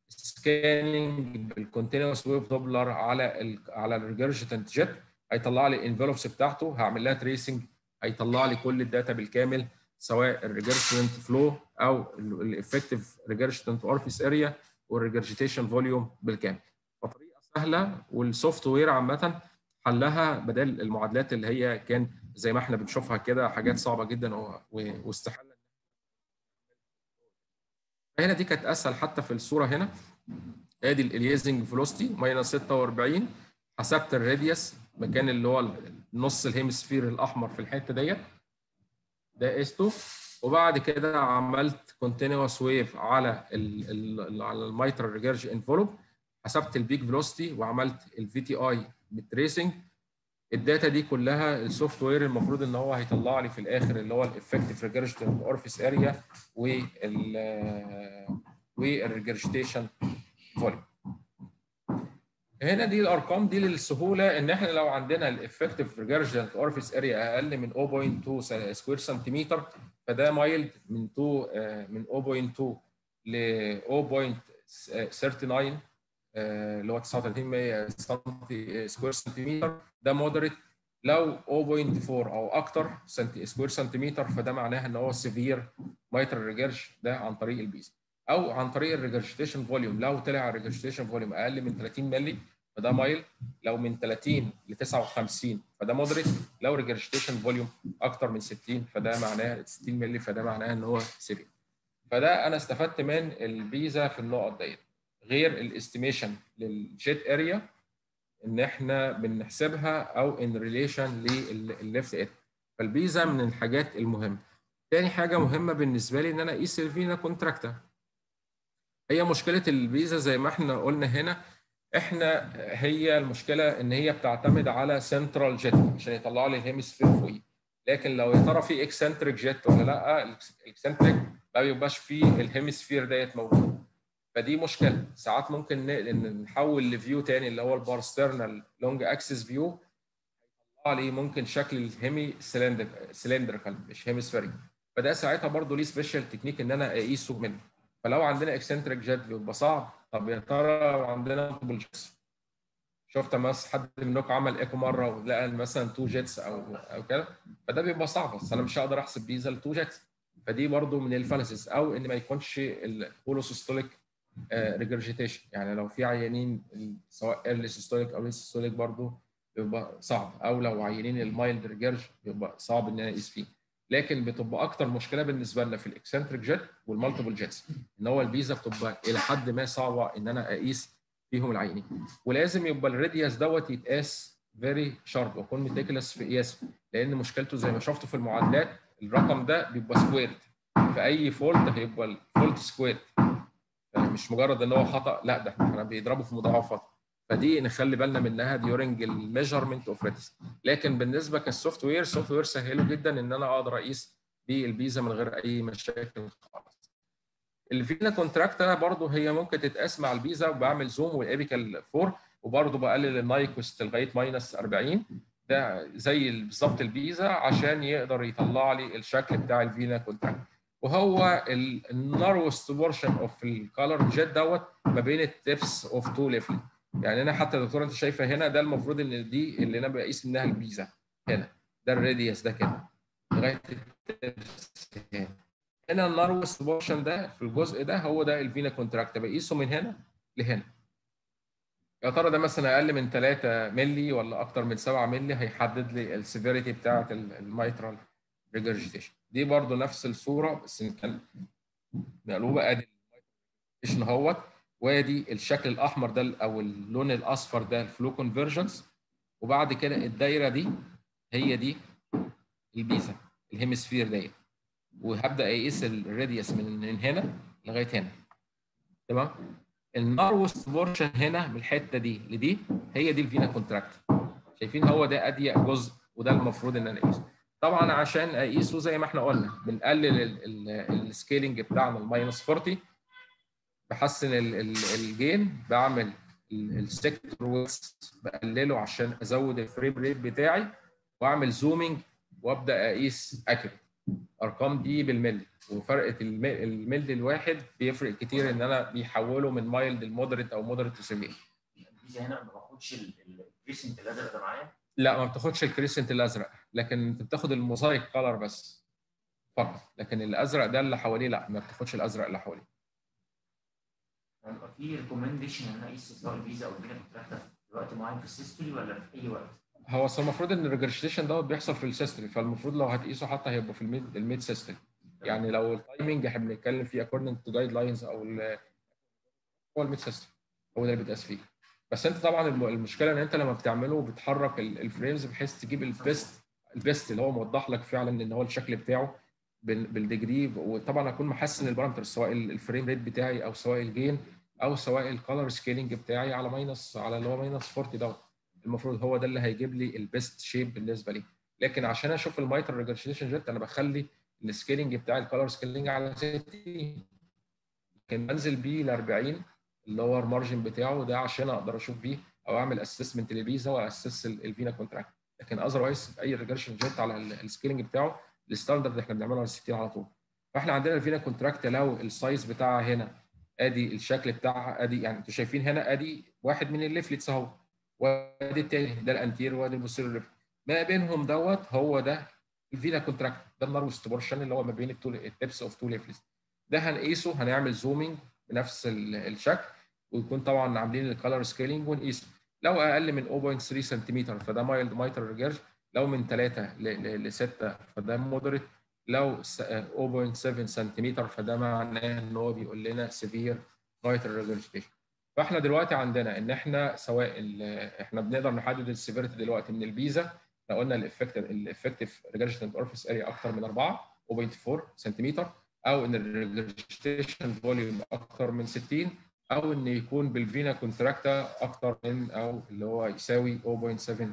scanning بال continuous wave Doppler على ال على ال regurgitant jet هيطلع لي ال envelopes بتاعته هعمل لها tracing هيطلع لي كل ال data بالكامل سواء ال regurgitant flow أو ال effective regurgitant orifice area وال regurgitation volume بالكامل. فطريقة سهلة وال software عامة حلها بدل المعادلات اللي هي كان زي ما إحنا بنشوفها كده حاجات صعبة جدا واستحالة. هنا دي كانت أسهل حتى في الصورة هنا. آدي ال aliasing velocity minus 46 حسبت ال radius مكان اللي هو نص ال hemisphere الأحمر في الحتة ديت. ده قسته وبعد كده عملت continuous wave على ال ال على ال mitral regurge envelope. حسبت ال peak velocity وعملت ال VTI بال tracing ال data دي كلها ال software المفروض إن هو هيطلع لي في الآخر اللي هو ال effective regurgitative orifice area وال وال regurgitation volume هنا دي الأرقام دي للسهولة إن إحنا لو عندنا ال effective regurgitative orifice area أقل من 0.2 square سنتيمتر فده mild من 2 آه، من 0.2 ل 0.39 آه، اللي هو 39 سنتي square سنتيمتر ده moderate لو 0.4 أو أكتر سنتي square سنتيمتر فده معناها إن هو severe mitral regurge ده عن طريق ال PISA. أو عن طريق ال regurgitation volume لو طلع ال regurgitation volume أقل من 30 مللي فده mild لو من 30 ل 59 فده moderate لو regurgitation volume أكتر من 60 فده معناه 60 مللي فده معناه إن هو severe فده أنا استفدت من ال PISA في النقط ديت. غير ال estimation لل jet area إن إحنا بنحسبها أو ان ريليشن للليفت اريا فال PISA من الحاجات المهمة. تاني حاجة مهمة بالنسبة لي إن أنا اقيس ال vena contracta هي مشكلة ال PISA زي ما إحنا قلنا هنا. إحنا هي المشكلة إن هي بتعتمد على central jet عشان يطلع لي ال hemisphere فوقيه لكن لو يا ترى في eccentric jet ولا لأ ال eccentric ما بيبقاش فيه ال hemisphere ديت موجود فدي مشكلة. ساعات ممكن نحول ل view تاني اللي هو ال parasternal long axis view يطلع لي ممكن شكل ال hemi cylinder cylindrical مش hemispheric فده ساعتها برضه ليه special technique إن أنا اقيسه منه. فلو عندنا eccentric jet بيبقى صعب. طب يا ترى لو عندنا شفت مثلا حد منكم عمل ايكو مرة ولقى مثلا two jets أو أو كده؟ فده بيبقى صعب. بس أنا مش هقدر أحسب PISA ال two jets فدي برضو من ال falses أو إن ما يكونش ال holosystolic regurgitation يعني لو في عيانين سواء early systolic أو late systolic برضو بيبقى صعب. أو لو عيانين ال mild regurge بيبقى صعب إن أنا أقيس فيه. لكن بتبقى أكتر مشكلة بالنسبة لنا في ال eccentric jet وال multiple jets إن هو ال PISA بتبقى إلى حد ما صعبة إن أنا أقيس فيهم العيانين ولازم يبقى ال radius دوت يتقاس very sharp واكون meticulous في قياسه. لأن مشكلته زي ما شفتوا في المعادلات الرقم ده بيبقى squared في أي fault هيبقى ال fault squared مش مجرد إن هو خطأ لا ده إحنا بيضربوا في مضاعفات. فدي نخلي بالنا منها during ال measurement of radius لكن بالنسبة كال software ال software سهله جدا إن أنا أقدر اقيس بال PISA من غير أي مشاكل خالص. ال vena contracta برضه هي ممكن تتقاس مع ال PISA وبعمل zoom وال apical 4 وبرضه بقلل ال Nyquist لغاية minus 40 ده زي بالظبط ال PISA عشان يقدر يطلع لي الشكل بتاع ال vena contracta وهو ال narrowest portion of ال color jet دوت ما بين ال tips of two leaflet يعني أنا حتى دكتور أنت شايفة هنا ده المفروض إن دي اللي أنا بقيس منها ال PISA هنا. ده ال radius ده كده. لغاية هنا. هنا ال narrowest portion ده في الجزء ده هو ده ال vena contracta بقيسه من هنا لهنا. يا ترى ده مثلا أقل من 3 مللي ولا أكتر من 7 مللي هيحدد لي ال severity بتاعة ال mitral regurgitation دي برضو نفس الصورة بس مقلوبة أدي ال regurgitation اهوت وأدي الشكل الأحمر ده أو اللون الأصفر ده ال flow convergence وبعد كده الدايرة دي هي دي ال PISA ال hemisphere ديت وهبدأ اقيس ال radius من هنا لغاية هنا. تمام؟ ال narrowest portion هنا من الحتة دي لدي هي دي ال vena contracta. شايفين هو ده أضيق جزء وده المفروض إن أنا أقيسه. طبعا عشان أقيسه زي ما إحنا قلنا بنقلل ال scaling بتاعنا ال minus 40 بحسن ال gain بعمل ال sector width بقلله عشان أزود ال frame rate بتاعي وأعمل zooming وأبدأ أقيس accurate أرقام دي بالملي وفرقة الملي الواحد بيفرق كتير إن أنا بيحوله من mild ل moderate أو moderate to severe هنا ما باخدش ال crescent الازرق ده معايا. لا ما بتاخدش ال crescent الأزرق لكن انت بتاخد ال mosaic color بس فقط. لكن الأزرق ده اللي حواليه لا ما بتاخدش الأزرق اللي حواليه. هيبقى في recommendation إن أنا أقيس سواء ال PISA أو ال vena contracta في وقت معين في ال systole ولا في أي وقت؟ هو أصل المفروض إن ال regurgitation دوت بيحصل في ال systole فالمفروض لو هتقيسه حتى هيبقى في ال mid ال mid systole يعني لو ال timing إحنا بنتكلم فيه according to guidelines أو ال- هو ال mid systole هو ده اللي بيتقاس فيه. بس انت طبعا الم- المشكلة ان انت لما بتعمله بتحرك ال- ال frames بحيث تجيب ال best ال best اللي هو موضح لك فعلا إن هو الشكل بتاعه بال- بال degree وطبعا أكون محسن ال parameter سواء ال- ال frame rate بتاعي أو سواء ال gain أو سواء ال color scaling بتاعي على minus على اللي هو minus 40 دوت. المفروض هو ده اللي هيجيب لي ال best shape بالنسبة لي. لكن عشان أشوف ال mitral regurgitation jet أنا بخلي ال scaling بتاع ال color scaling على 60 لكن بنزل بيه ل 40 اللي هو ال margin بتاعه ده عشان أقدر أشوف بيه أو أعمل assessment لل PISA و assess ال vena contracta لكن otherwise أي regurgitation jet على ال scaling بتاعه ال standard إحنا بنعمله على 60 على طول. فإحنا عندنا ال vena contracta لو ال size بتاعها هنا أدي الشكل بتاعها أدي يعني أنتوا شايفين هنا أدي واحد من ال leaflets أهو. وأدي التاني ده ال anterior وأدي ال posterior ما بينهم دوت هو ده ال vena contracta ده ال narrowest portion اللي هو ما بين ال tips of two leaflets ده هنقيسه هنعمل zooming بنفس ال- الشكل. ويكون طبعا عاملين ال color scaling ونقيسه لو أقل من 0.3 سنتيمتر فده mild mitral regurge لو من 3 ل 6 فده moderate لو س- 0.7 سنتيمتر فده معناه إن هو بيقول لنا severe mitral regurgitation فإحنا دلوقتي عندنا إن إحنا سواء إحنا بنقدر نحدد ال severity دلوقتي من ال PISA إحنا قلنا ال effective ال effective regurgitant orifice area أكتر من 4 0.4 سنتيمتر أو إن ال regurgitation volume أكتر من 60 أو إن يكون بال vena contracta أكتر من أو اللي هو يساوي 0.7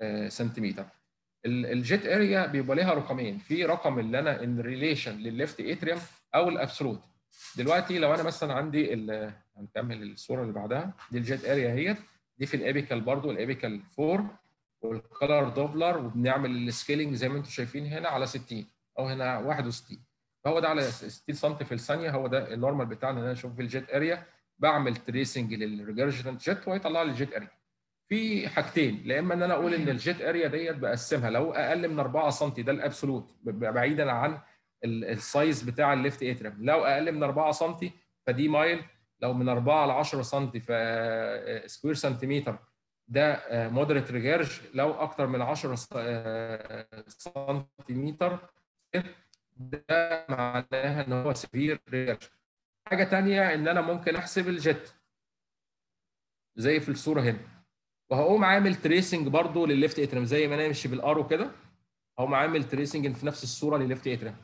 آه، سنتيمتر. ال- ال jet area بيبقى ليها رقمين. في رقم اللي أنا in relation لل left atrium أو ال absolute دلوقتي لو أنا مثلا عندي هنكمل الصورة اللي بعدها. دي ال jet area هي دي في ال apical برضو ال apical 4 وال color Doppler وبنعمل ال scaling زي ما أنتم شايفين هنا على 60 أو هنا 61 فهو ده على 60 سم في الثانية. هو ده ال normal بتاعنا ان أنا أشوف في ال jet area بعمل tracing لل regurgitant jet ويطلع لي ال jet area في حاجتين لا إما إن أنا أقول إن ال jet area ديت بقسمها لو أقل من 4 سم ده ال absolute بعيدا عن ال- ال size بتاع ال left atrium لو أقل من 4 سم فدي mild لو من 4 ل 10 سم ف square سنتيمتر ده moderate regurge لو أكتر من 10 س- آه، سنتيمتر ده معناها إن هو severe regurge حاجة تانية إن أنا ممكن أحسب ال jet زي في الصورة هنا. وهقوم عامل tracing برضو للل left atrium زي ما أنا ماشي بال arrow كده. هقوم عامل tracing في نفس الصورة للل left atrium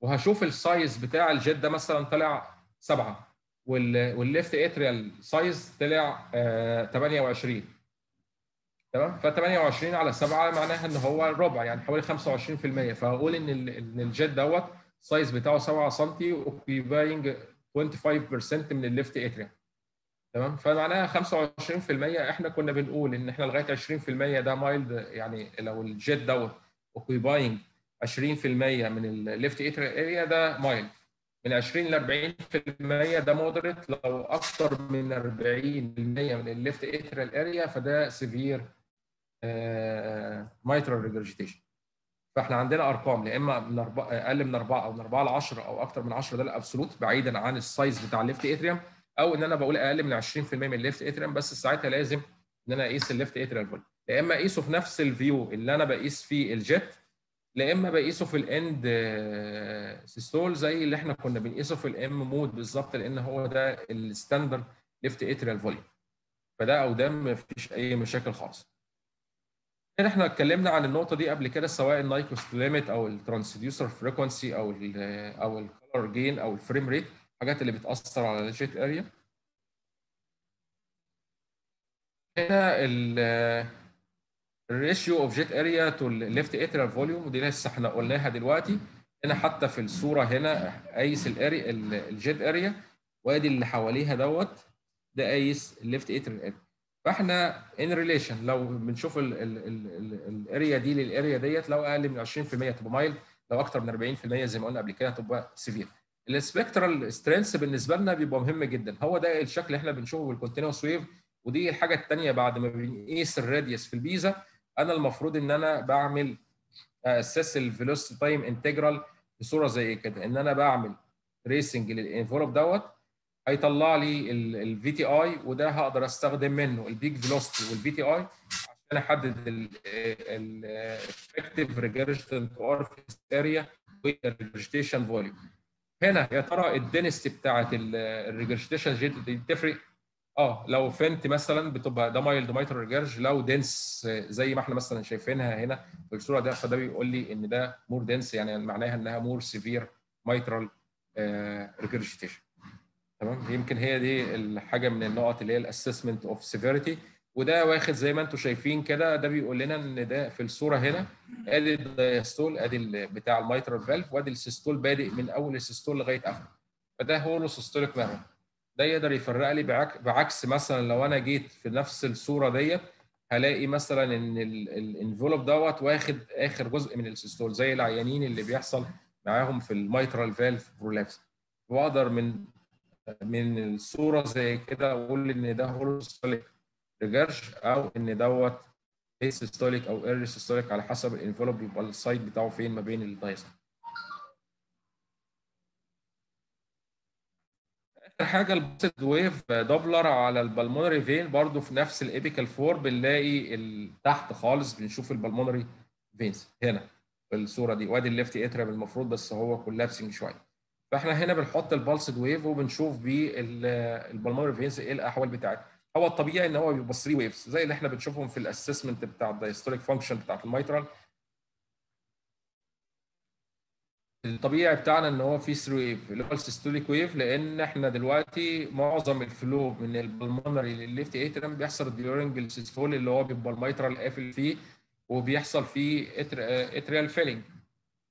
وهشوف ال size بتاع ال jet ده مثلا طلع 7 وال وال left atrial size طلع آه 28 تمام؟ ف 28 على 7 معناها إن هو الربع يعني حوالي 25% فهقول إن ال- إن ال jet دوت size بتاعه 7 سم occupying 25% من ال left atrium تمام؟ فمعناها 25% إحنا كنا بنقول إن إحنا لغاية 20% ده mild يعني لو ال jet دوت occupying 20% من ال left atrial area ده mild. من 20 ل 40% ده moderate لو أكتر من 40% من ال left atrial area فده severe mitral regurgitation فاحنا عندنا أرقام يا إما من أربعة أقل من 4 أو من 4 ل 10 أو أكتر من 10 ده ال absolute بعيدا عن ال size بتاع ال left atrium أو إن أنا بقول أقل من 20% من ال left atrium بس ساعتها لازم إن أنا أقيس ال left atrial volume يا إما أقيسه في نفس ال view اللي أنا بقيس فيه ال jet لا إما بقيسه في ال end systole زي اللي إحنا كنا بنقيسه في ال M-mode بالظبط لأن هو ده ال standard left atrial volume فده أو ده ما فيش أي مشاكل خالص. إحنا اتكلمنا عن النقطة دي قبل كده سواء ال Nyquist limit أو ال transducer frequency أو ال أو ال color gain أو ال frame rate الحاجات اللي بتأثر على ال jet area هنا ال ratio of jet area to ال left atrial volume ودي لسه إحنا قلناها دلوقتي. هنا حتى في الصورة هنا قايس ال area ال jet area وأدي اللي حواليها دوت ده قايس ال left atrial فاحنا in relation لو بنشوف ال area دي لل area ديت لو أقل من 20% تبقى mild لو أكتر من 40% زي ما قلنا قبل كده تبقى severe ال spectral strength بالنسبة لنا بيبقى مهم جدا. هو ده الشكل اللي إحنا بنشوفه بال continuous wave ودي الحاجة الثانية بعد ما بنقيس ال radius في ال PISA. أنا المفروض إن أنا بعمل assess ال velocity time integral بصورة زي كده. إن أنا بعمل tracing لل envelope دوت هيطلع لي ال VTI وده هقدر استخدم منه ال peak velocity وال VTI أحدد ال effective regurgitant orifice area وال regurgitation volume هنا يا ترى ال density بتاعت ال regurgitation jet دي تفرق آه لو faint مثلا بتبقى ده mild mitral regurge لو dense زي ما إحنا مثلا شايفينها هنا في الصورة ده فده بيقول لي إن ده more dense يعني معناها إنها more severe mitral regurgitation تمام؟ يمكن هي دي الحاجة من النقط اللي هي ال assessment of severity وده واخد زي ما أنتم شايفين كده ده بيقول لنا إن ده في الصورة هنا آدي ال diastole آدي بتاع ال mitral valve وآدي ال systole بادئ من أول ال systole لغاية آخره. فده holosystolic murmur ده يقدر يفرق لي بعكس مثلا لو أنا جيت في نفس الصورة ديت هلاقي مثلا إن ال envelope دوت واخد آخر جزء من ال systole زي العيانين اللي بيحصل معاهم في ال mitral valve prolapse واقدر من من الصورة زي كده أقول إن ده holosystolic regurge أو إن دوت systolic أو early systolic على حسب ال envelope يبقى ال site بتاعه فين ما بين ال diastole آخر حاجة ال pulsed wave Doppler على ال pulmonary vein برضو في نفس ال apical four بنلاقي تحت خالص بنشوف ال pulmonary veins هنا في الصورة دي. وأدي ال left atrium المفروض بس هو collapsing شوية. فاحنا هنا بنحط ال pulsed wave وبنشوف بيه ال pulmonary veins إيه الأحوال بتاعتها. هو الطبيعي إن هو بيبقى 3 waves زي اللي إحنا بنشوفهم في ال assessment بتاع ال diastolic function بتاعت ال mitral الطبيعي بتاعنا إن هو في 3 wave اللي هو ال systolic wave لأن إحنا دلوقتي معظم ال flow من البلمونري للليفت اتريم بيحصل during ال systole اللي هو بيبقى ال mitral قافل فيه وبيحصل فيه atrial filling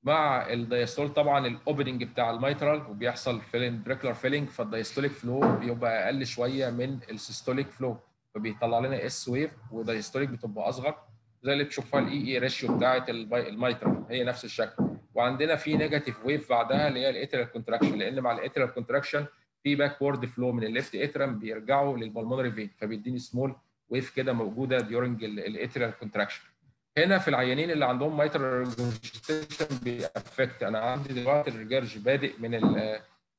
مع ال diastole طبعا ال opening بتاع ال mitral وبيحصل filling ventricular filling فال diastolic flow بيبقى أقل شوية من ال systolic flow فبيطلع لنا S wave و diastolic بتبقى أصغر زي اللي بتشوفها ال E/A ratio بتاعه ال mitral هي نفس الشكل. وعندنا في negative wave بعدها اللي هي ال atrial contraction لأن مع ال atrial contraction في backward flow من ال left atrium بيرجعوا لل pulmonary vein فبيديني سمول wave كده موجودة during ال atrial contraction هنا في العيانين اللي عندهم mitral regurgitation بي affect. أنا عندي دلوقتي ال regurge بادئ من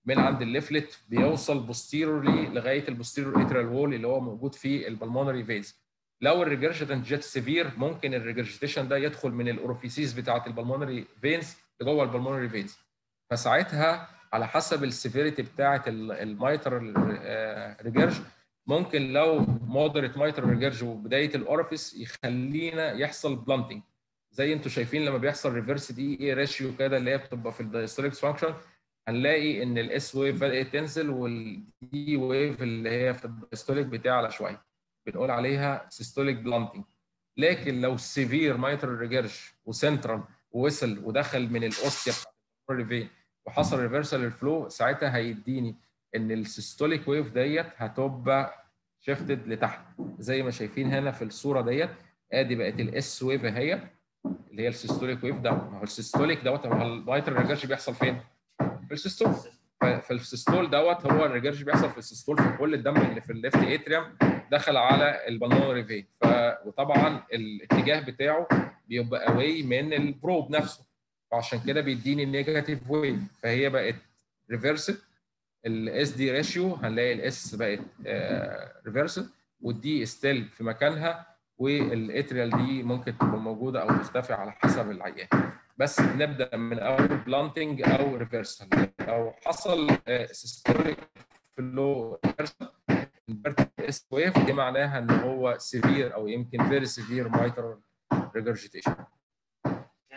من عند ال leaflet بيوصل posteriorly لغاية ال posterior atrial wall اللي هو موجود في ال pulmonary veins لو ال regurgitant jet severe ممكن ال regurgitation ده يدخل من ال orifices بتاعة ال pulmonary veins لجوه ال pulmonary veins فساعتها على حسب ال severity بتاعة ال mitral regurge ممكن لو moderate mitral regurge وبداية ال orifice يخلينا يحصل blunting زي أنتم شايفين لما بيحصل reversed E/A ratio كده اللي هي بتبقى في ال diastolic function هنلاقي إن ال S wave بدأت تنزل وال D wave اللي هي في ال diastolic بتعلى شوية. بنقول عليها systolic blunting لكن لو severe mitral regurge و central ووصل ودخل من ال ostia وحصل reversal ال flow ساعتها هيديني إن ال systolic wave ديت هتبقى shifted لتحت. زي ما شايفين هنا في الصورة ديت آدي بقت ال S wave اهي اللي هي ال systolic wave ده. ما هو ال systolic دوت هو ال mitral regurge بيحصل فين؟ في ال systole فال systole دوت هو ال regurge بيحصل في ال systole في كل الدم اللي في ال left atrium دخل على ال pulmonary vein ف... وطبعا الاتجاه بتاعه بيبقى away من ال probe نفسه. فعشان كده بيديني negative wave فهي بقت reversed ال S/D ratio هنلاقي ال S بقت reversed وال D still في مكانها وال atrial دي ممكن تبقى موجودة أو تختفي على حسب العيان. بس نبدأ من أول blunting أو reversal لو حصل systolic flow reversal S wave دي معناها إن هو severe أو يمكن very severe mitral regurgitation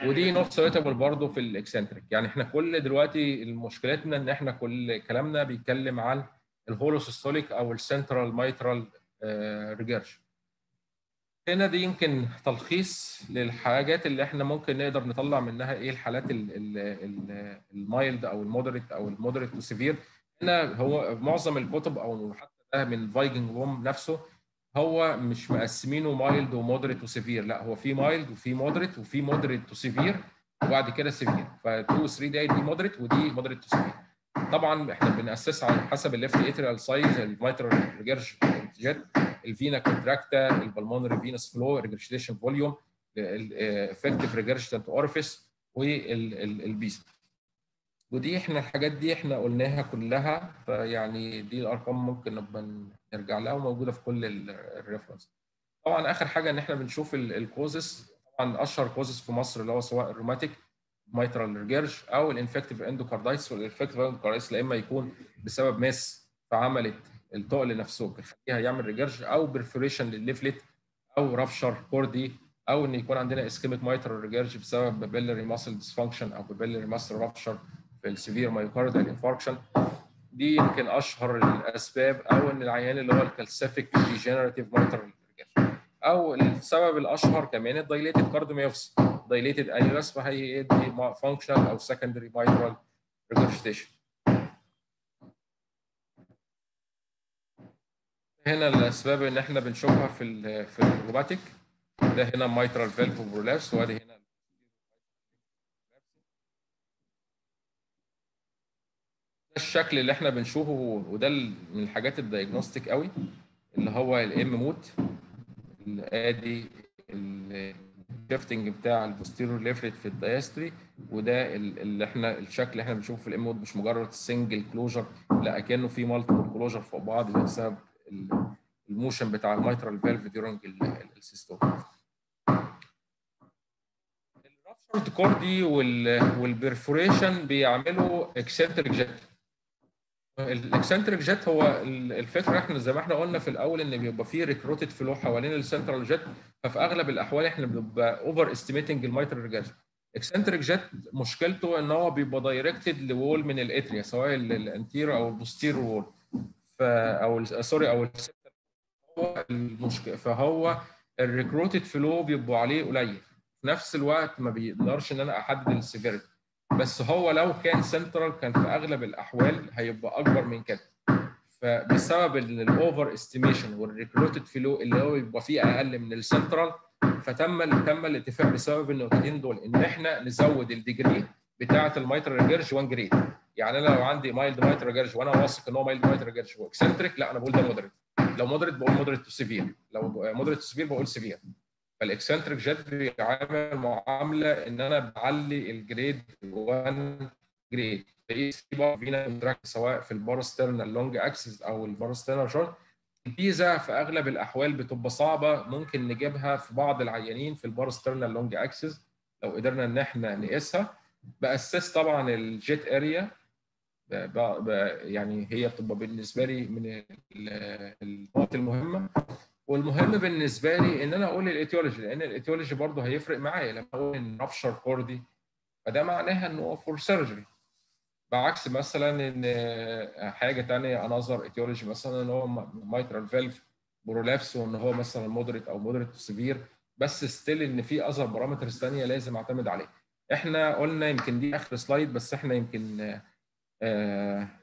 ودي not suitable برضه في ال eccentric. يعني إحنا كل دلوقتي مشكلتنا إن إحنا كل كلامنا بيتكلم عن ال holosystolic أو ال central mitral regurge هنا دي يمكن تلخيص للحاجات اللي إحنا ممكن نقدر نطلع منها إيه الحالات ال mild أو ال moderate أو ال moderate و severe هنا هو معظم الكتب أو حتى من Feigenbaum نفسه هو مش مقسمينه mild و moderate و severe لا هو في mild وفي moderate وفي moderate و severe وبعد كده severe ف 2 و 3 دي دي moderate ودي moderate و severe طبعا إحنا بناسسها على حسب ال left atrial size ال mitral regurge jet ال vena contracta ال pulmonary venous flow regurgitation volume ال effective regurgitant orifice وال PISA ودي إحنا الحاجات دي إحنا قلناها كلها فيعني دي الأرقام ممكن نبقى نرجع لها وموجودة في كل ال reference طبعا آخر حاجة إن إحنا بنشوف ال causes طبعا أشهر causes في مصر اللي هو سواء ال rheumatic mitral regurge أو ال infective endocarditis وال infective endocarditis لا إما يكون بسبب mass فعملت التقل نفسه بيخليها يعمل regurge أو برفوريشن للليفلت أو rupture chordae أو إن يكون عندنا ischemic mitral regurge بسبب papillary muscle dysfunction أو papillary muscle rupture في ال severe myocardial infarction دي يمكن أشهر الأسباب أو إن العيان اللي هو ال calcific degenerative mitral أو السبب الأشهر كمان ال dilated cardiomyopathy dilated annulus فهيدي functional أو secondary mitral regurgitation هنا الأسباب اللي إحنا بنشوفها في ال في ال rheumatic. ده هنا mitral valve prolapse وأدي هنا الشكل اللي إحنا بنشوفه وده من الحاجات ال diagnostic قوي اللي هو ال M-mode ادي ال shifting بتاع ال posterior leaflet في ال diastole وده اللي إحنا الشكل اللي إحنا بنشوفه في ال M-mode مش مجرد single closure لا كانه في multiple closure فوق بعض بسبب ال motion بتاع ال mitral valve during ال systole ال ruptured chordae وال perforation بيعملوا eccentric jet ال eccentric jet هو الفكرة إحنا زي ما إحنا قلنا في الأول إن بيبقى فيه recruited flow حوالين ال central jet ففي أغلب الأحوال إحنا بنبقى overestimating ال mitral regurge eccentric jet مشكلته إن هو بيبقى دايركتد لوول من الاتريا سواء الانتير أو البوستير وول أو سوري أو هو المشكلة فهو ال recruited flow بيبقوا عليه قليل. في نفس الوقت ما بيقدرش إن أنا أحدد ال severity بس هو لو كان سنترال كان في أغلب الأحوال هيبقى أكبر من كده. فبسبب ال overestimation وال recruited flow اللي هو بيبقى فيه أقل من السنترال فتم تم الاتفاق بسبب النقطتين دول إن إحنا نزود ال degree بتاعة ال mitral regurge 1 grade يعني أنا لو عندي mild mitral regurge وأنا واثق إن هو mild mitral regurge و eccentric لا أنا بقول ده moderate لو moderate بقول moderate to severe لو moderate to severe بقول severe فال eccentric jet بيعامل معاملة إن أنا بعلي ال grade 1 grade vena سواء في ال parasternal long axis أو ال parasternal short ال PISA في أغلب الأحوال بتبقى صعبة ممكن نجيبها في بعض العيانين في ال parasternal long axis لو قدرنا إن إحنا نقيسها. باسس طبعا ال jet area يعني هي بتبقى بالنسبة لي من النقط المهمة. والمهم بالنسبة لي إن أنا أقول ال etiology لأن ال etiology برضه هيفرق معايا. لما أقول إن rupture chordae فده معناها إن هو for surgery بعكس مثلا إن حاجة ثانية another etiology مثلا إن هو mitral valve prolapse وإن هو مثلا moderate أو moderate severe بس still إن في other parameters ثانية لازم أعتمد عليها. إحنا قلنا يمكن دي آخر slide بس إحنا يمكن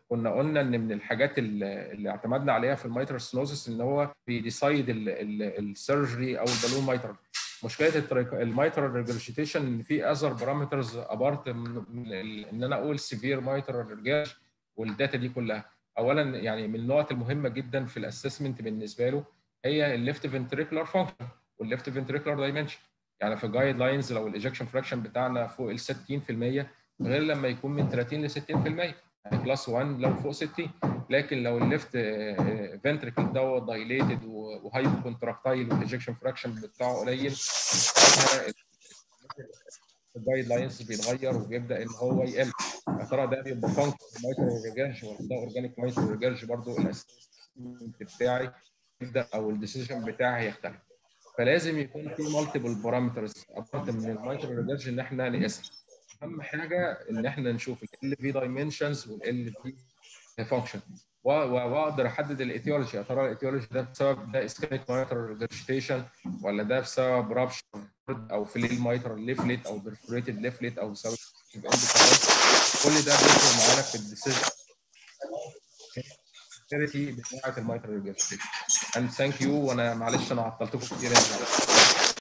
كنا قلنا إن من الحاجات اللي, اعتمدنا عليها في ال mitral stenosis إن هو بي decide ال surgery أو ال balloon mitral مشكلة ال mitral regurgitation إن في other parameters apart من إن أنا أقول severe mitral regurge وال data دي كلها. اولا يعني من النقط المهمة جدا في ال assessment بالنسبة له هي ال left ventricular function وال left ventricular dimension يعني في ال guidelines لو ال ejection fraction بتاعنا فوق ال 60% غير لما يكون من 30 ل 60% يعني class 1 لو فوق 60 لكن لو ال left ventricle ده dilated و hypocontractile وال ejection fraction بتاعه قليل ال guidelines بيتغير وبيبدأ إن هو يقل. يا ترى ده بيبقى functional mitral regurge ولا ده organic mitral regurge برضه ال assessment بتاعي يبدأ أو ال decision بتاعي هيختلف. فلازم يكون في multiple parameters apart من ال mitral regurge إن إحنا نقيسها. أهم حاجة إن إحنا نشوف ال LV dimensions و LV function وأقدر أحدد ال etiology يا ترى ال etiology ده بسبب ده ischemic mitral regurgitation ولا ده بسبب rupture أو flail mitral leaflet أو perforated leaflet أو بسبب كل ده بيفرق معانا في ال decision. بتاعة ال mitral regurgitation and thank you وأنا معلش أنا عطلتكم كتير.